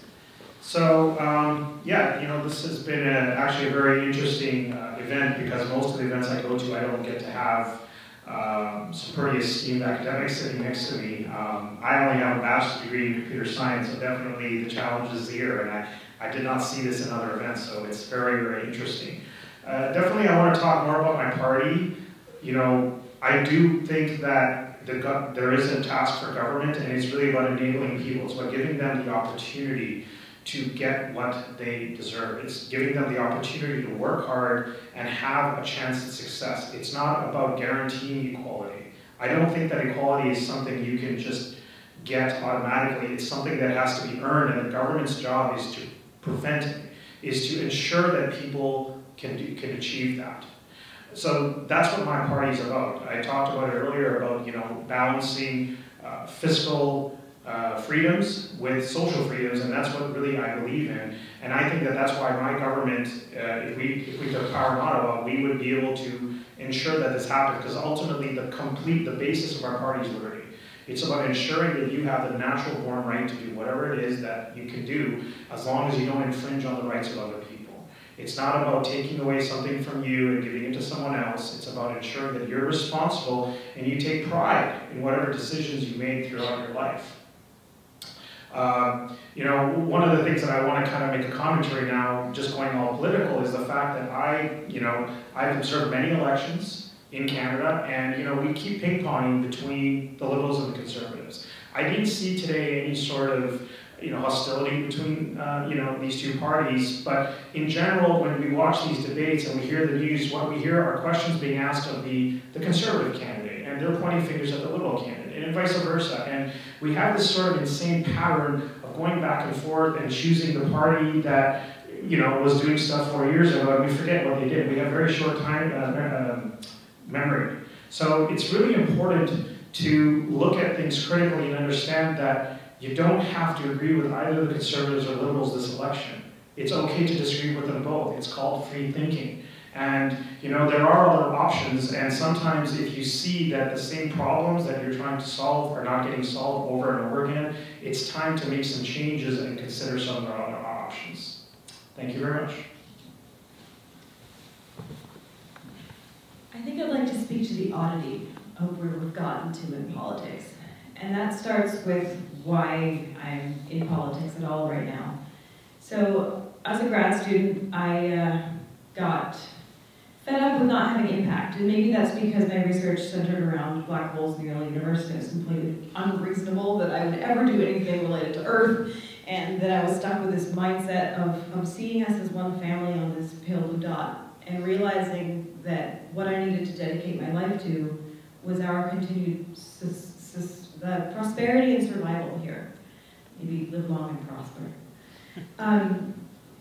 So, um, yeah, you know, this has been a, actually a very interesting uh, event because most of the events I go to, I don't get to have um, some pretty esteemed academics sitting next to me. Um, I only have a bachelor's degree in computer science, so definitely the challenge is here, and I, I did not see this in other events, so it's very, very interesting. Uh, definitely, I want to talk more about my party. You know, I do think that the there is a task for government, and it's really about enabling people. It's about giving them the opportunity to get what they deserve. It's giving them the opportunity to work hard and have a chance at success. It's not about guaranteeing equality. I don't think that equality is something you can just get automatically. It's something that has to be earned, and the government's job is to prevent it, is to ensure that people can, do, can achieve that. So that's what my party is about. I talked about it earlier about you know balancing uh, fiscal uh, freedoms with social freedoms, and that's what really I believe in. And I think that that's why my government, uh, if we if we took power in Ottawa, we would be able to ensure that this happens. Because ultimately, the complete the basis of our party is liberty. It's about ensuring that you have the natural born right to do whatever it is that you can do, as long as you don't infringe on the rights of other people. It's not about taking away something from you and giving it to someone else. It's about ensuring that you're responsible and you take pride in whatever decisions you made throughout your life. Um, you know, one of the things that I want to kind of make a commentary now, just going all political, is the fact that I, you know, I've observed many elections in Canada, and you know, we keep ping-ponging between the Liberals and the Conservatives. I didn't see today any sort of you know, hostility between, uh, you know, these two parties. But in general, when we watch these debates and we hear the news, what we hear are questions being asked of the, the conservative candidate, and they're pointing fingers at the liberal candidate, and vice versa. And we have this sort of insane pattern of going back and forth and choosing the party that, you know, was doing stuff four years ago, and we forget what they did. We have very short time uh, um, memory. So it's really important to look at things critically and understand that you don't have to agree with either the conservatives or liberals this election. It's okay to disagree with them both. It's called free thinking. And you know, there are other options, and sometimes if you see that the same problems that you're trying to solve are not getting solved over and over again, it's time to make some changes and consider some other options. Thank you very much. I think I'd like to speak to the oddity of where we've gotten to in politics. And that starts with why I'm in politics at all right now. So, as a grad student, I uh, got fed up with not having impact. And maybe that's because my research centered around black holes in the early universe and it was completely unreasonable that I would ever do anything related to Earth and that I was stuck with this mindset of, of seeing us as one family on this pale blue dot and realizing that what I needed to dedicate my life to was our continued the prosperity and survival here. Maybe live long and prosper. Um,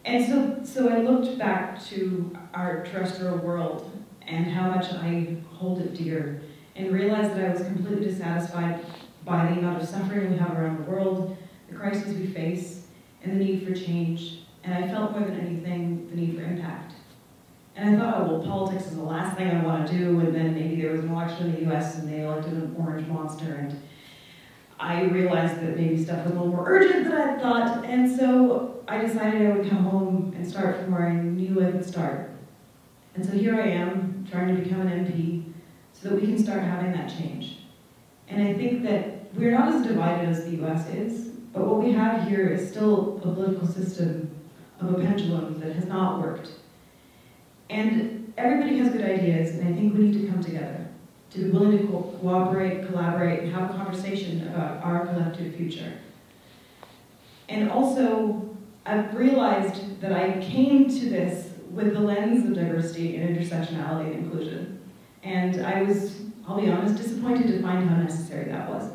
and so, so I looked back to our terrestrial world and how much I hold it dear, and realized that I was completely dissatisfied by the amount of suffering we have around the world, the crises we face, and the need for change. And I felt more than anything the need for impact. And I thought, oh, well, politics is the last thing I want to do, and then maybe there was an election in the US and they elected an orange monster, and I realized that maybe stuff was a little more urgent than I thought, and so I decided I would come home and start from where I knew I could start. And so here I am, trying to become an MP, so that we can start having that change. And I think that we're not as divided as the US is, but what we have here is still a political system of a pendulum that has not worked. And everybody has good ideas, and I think we need to come together to be willing to co cooperate, collaborate, and have a conversation about our collective future. And also, I've realized that I came to this with the lens of diversity and intersectionality and inclusion. And I was, I'll be honest, disappointed to find how necessary that was.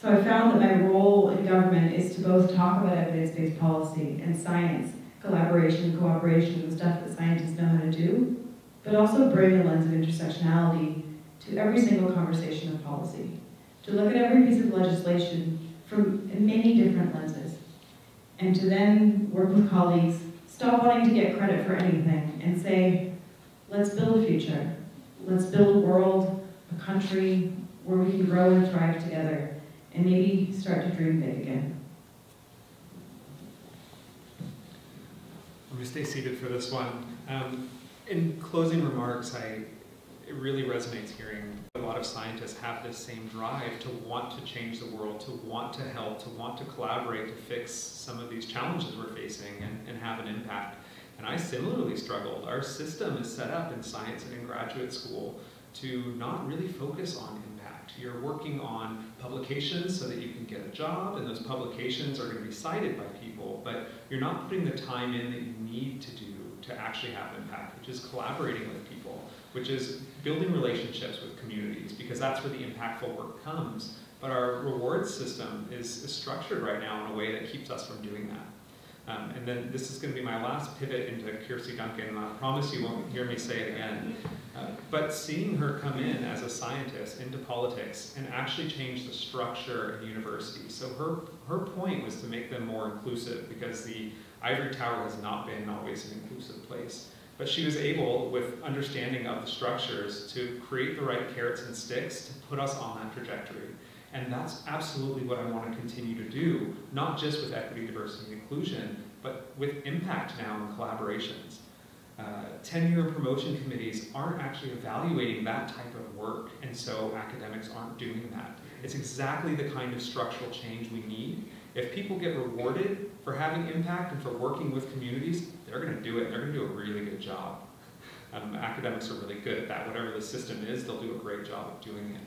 So I found that my role in government is to both talk about evidence-based policy and science, collaboration and cooperation, the stuff that scientists know how to do, but also bring a lens of intersectionality to every single conversation of policy, to look at every piece of legislation from many different lenses, and to then work with colleagues, stop wanting to get credit for anything and say, let's build a future. Let's build a world, a country where we can grow and thrive together and maybe start to dream big again. I'm going to stay seated for this one. Um, in closing remarks, I, it really resonates hearing a lot of scientists have this same drive to want to change the world, to want to help, to want to collaborate to fix some of these challenges we're facing and, and have an impact. And I similarly struggled. Our system is set up in science and in graduate school to not really focus on impact. You're working on publications so that you can get a job, and those publications are going to be cited by people, but you're not putting the time in that you need to do to actually have impact, which is collaborating with which is building relationships with communities, because that's where the impactful work comes. But our reward system is, is structured right now in a way that keeps us from doing that. Um, and then this is going to be my last pivot into Kirsty Duncan, and I promise you won't hear me say it again. Uh, but seeing her come in as a scientist into politics and actually change the structure of universities. So her, her point was to make them more inclusive because the ivory tower has not been always an inclusive place. But she was able, with understanding of the structures, to create the right carrots and sticks to put us on that trajectory. And that's absolutely what I want to continue to do, not just with equity, diversity, and inclusion, but with impact now and collaborations. Uh, tenure promotion committees aren't actually evaluating that type of work, and so academics aren't doing that. It's exactly the kind of structural change we need. If people get rewarded for having impact and for working with communities, they're going to do it. They're going to do a really good job. Um, academics are really good at that. Whatever the system is, they'll do a great job of doing it.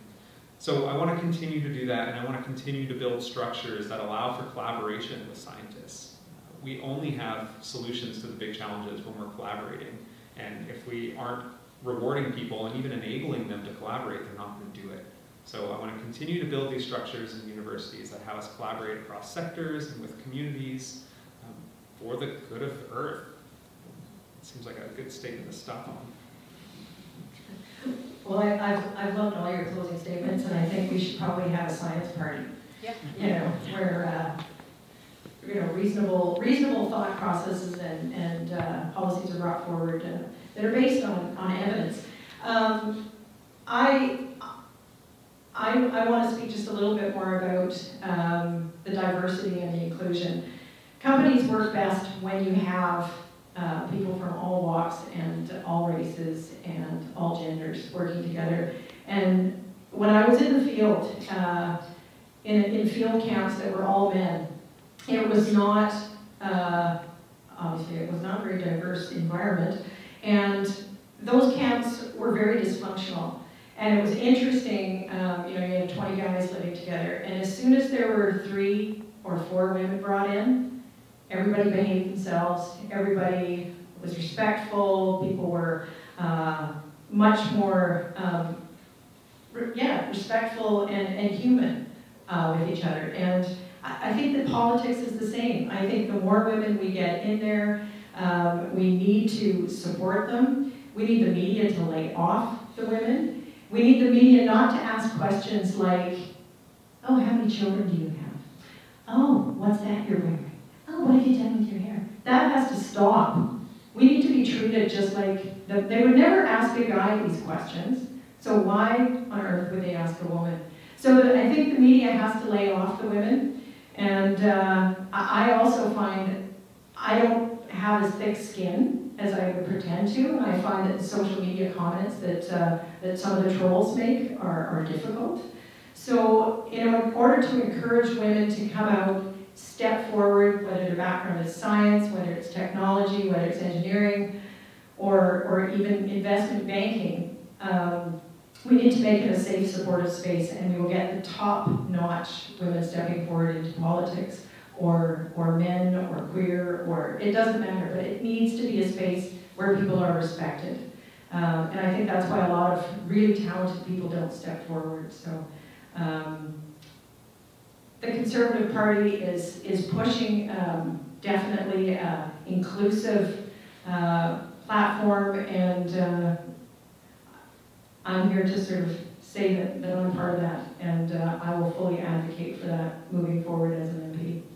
So I want to continue to do that, and I want to continue to build structures that allow for collaboration with scientists. We only have solutions to the big challenges when we're collaborating, and if we aren't rewarding people and even enabling them to collaborate, they're not going to do it. So I want to continue to build these structures in universities that have us collaborate across sectors and with communities um, for the good of the earth. It seems like a good statement to stop on. Well, I, I've, I've loved all your closing statements, and I think we should probably have a science party. Yeah. You know, where, uh, you know, reasonable, reasonable thought processes and, and uh, policies are brought forward uh, that are based on, on evidence. Um, I, I, I want to speak just a little bit more about um, the diversity and the inclusion. Companies work best when you have uh, people from all walks and all races and all genders working together. And when I was in the field, uh, in, in field camps that were all men, it was not, uh, obviously it was not a very diverse environment, and those camps were very dysfunctional. And it was interesting, um, you know, you had 20 guys living together, and as soon as there were three or four women brought in, everybody behaved themselves, everybody was respectful, people were uh, much more, um, re yeah, respectful and, and human uh, with each other. And I, I, think that politics is the same. I think the more women we get in there, um, we need to support them. We need the media to lay off the women. We need the media not to ask questions like, oh, how many children do you have? Oh, what's that you're wearing? Oh, what have you done with your hair? That has to stop. We need to be treated just like, the, they would never ask a guy these questions, so why on earth would they ask a woman? So I think the media has to lay off the women, and uh, I also find I don't have as thick skin as I would pretend to. and I find that social media comments that, uh, that some of the trolls make are, are difficult. So, you know, in order to encourage women to come out, step forward, whether their background is science, whether it's technology, whether it's engineering, or, or even investment banking, um, we need to make it a safe, supportive space, and we will get the top-notch women stepping forward into politics or, or men or queer or it doesn't matter, but it needs to be a space where people are respected. Um, and I think that's why a lot of really talented people don't step forward. So um, the Conservative Party is, is pushing um, definitely uh, inclusive uh, platform and uh, I'm here to sort of say that, that I'm part of that and uh, I will fully advocate for that moving forward as an MP.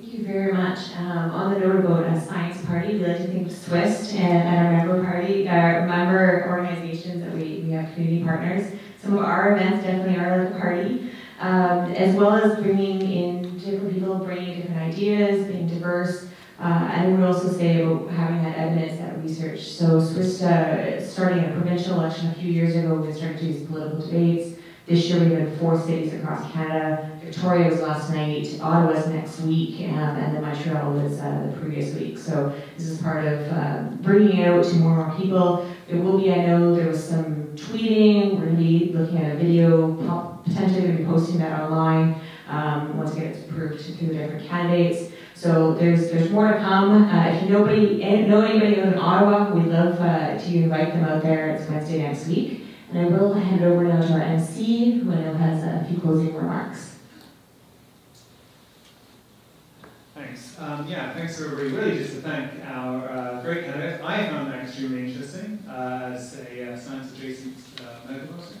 Thank you very much. Um, on the note about a science party, we like to think SCWIST and, our member party, our member organizations that we, we have community partners. Some of our events definitely are like a party, um, as well as bringing in different people, bringing different ideas, being diverse. Uh, and I would also say about having that evidence, that research. So SCWIST, uh, starting a provincial election a few years ago, we started to these political debates. This year we have four cities across Canada. Victoria was last night, Ottawa's next week, um, and then Montreal was uh, the previous week. So this is part of uh, bringing it out to more and more people. There will be, I know there was some tweeting, we're going to be looking at a video, potentially going to be posting that online um, once it gets approved through the different candidates. So there's there's more to come. Uh, if you nobody know anybody who lives in Ottawa, we'd love uh, to invite them out there. It's Wednesday next week. And I will hand over now to our MC, who I know has a few closing remarks. Thanks. Um, yeah, thanks everybody. Really just to thank our uh, great candidates. I found that extremely interesting uh, as a uh, science adjacent uh, medical officer.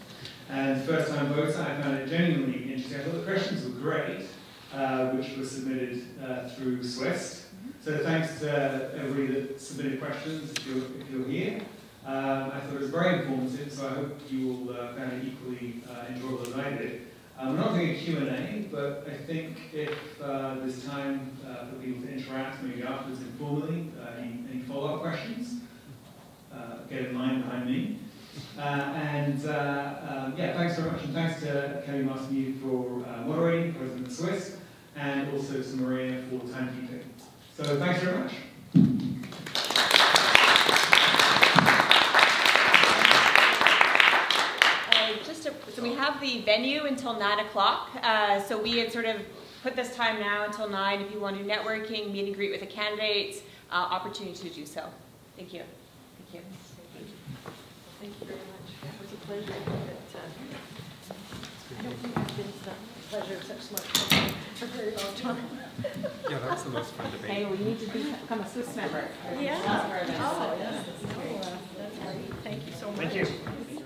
And first time voter, I found it genuinely interesting. I thought the questions were great, uh, which were submitted uh, through SCWIST. So thanks to everybody that submitted questions if you're, if you're here. Um, I thought it was very informative, so I hope you will uh, find it equally uh, enjoyable as I did. Um, we're not doing a Q&A, but I think if uh, there's time uh, for people to interact, maybe afterwards informally, uh, any, any follow-up questions, uh, get in line behind me. and um, yeah, thanks very much, and thanks to Kelly Martineau for moderating, President of SCWIST, and also to Maria for timekeeping. So thanks very much. So we have the venue until 9 o'clock. Uh, so we had sort of put this time now until 9 if you want to do networking, meet and greet with the candidates, uh, opportunity to do so. Thank you. Thank you. Thank you very much. It was a pleasure. But, uh, I don't think I've been a pleasure of such smart for a very long time. Yeah, that was the most fun debate. Hey, we need to become a SCWIST member. Yeah. Oh, yes. Uh, that's great. Thank you so much. Thank you.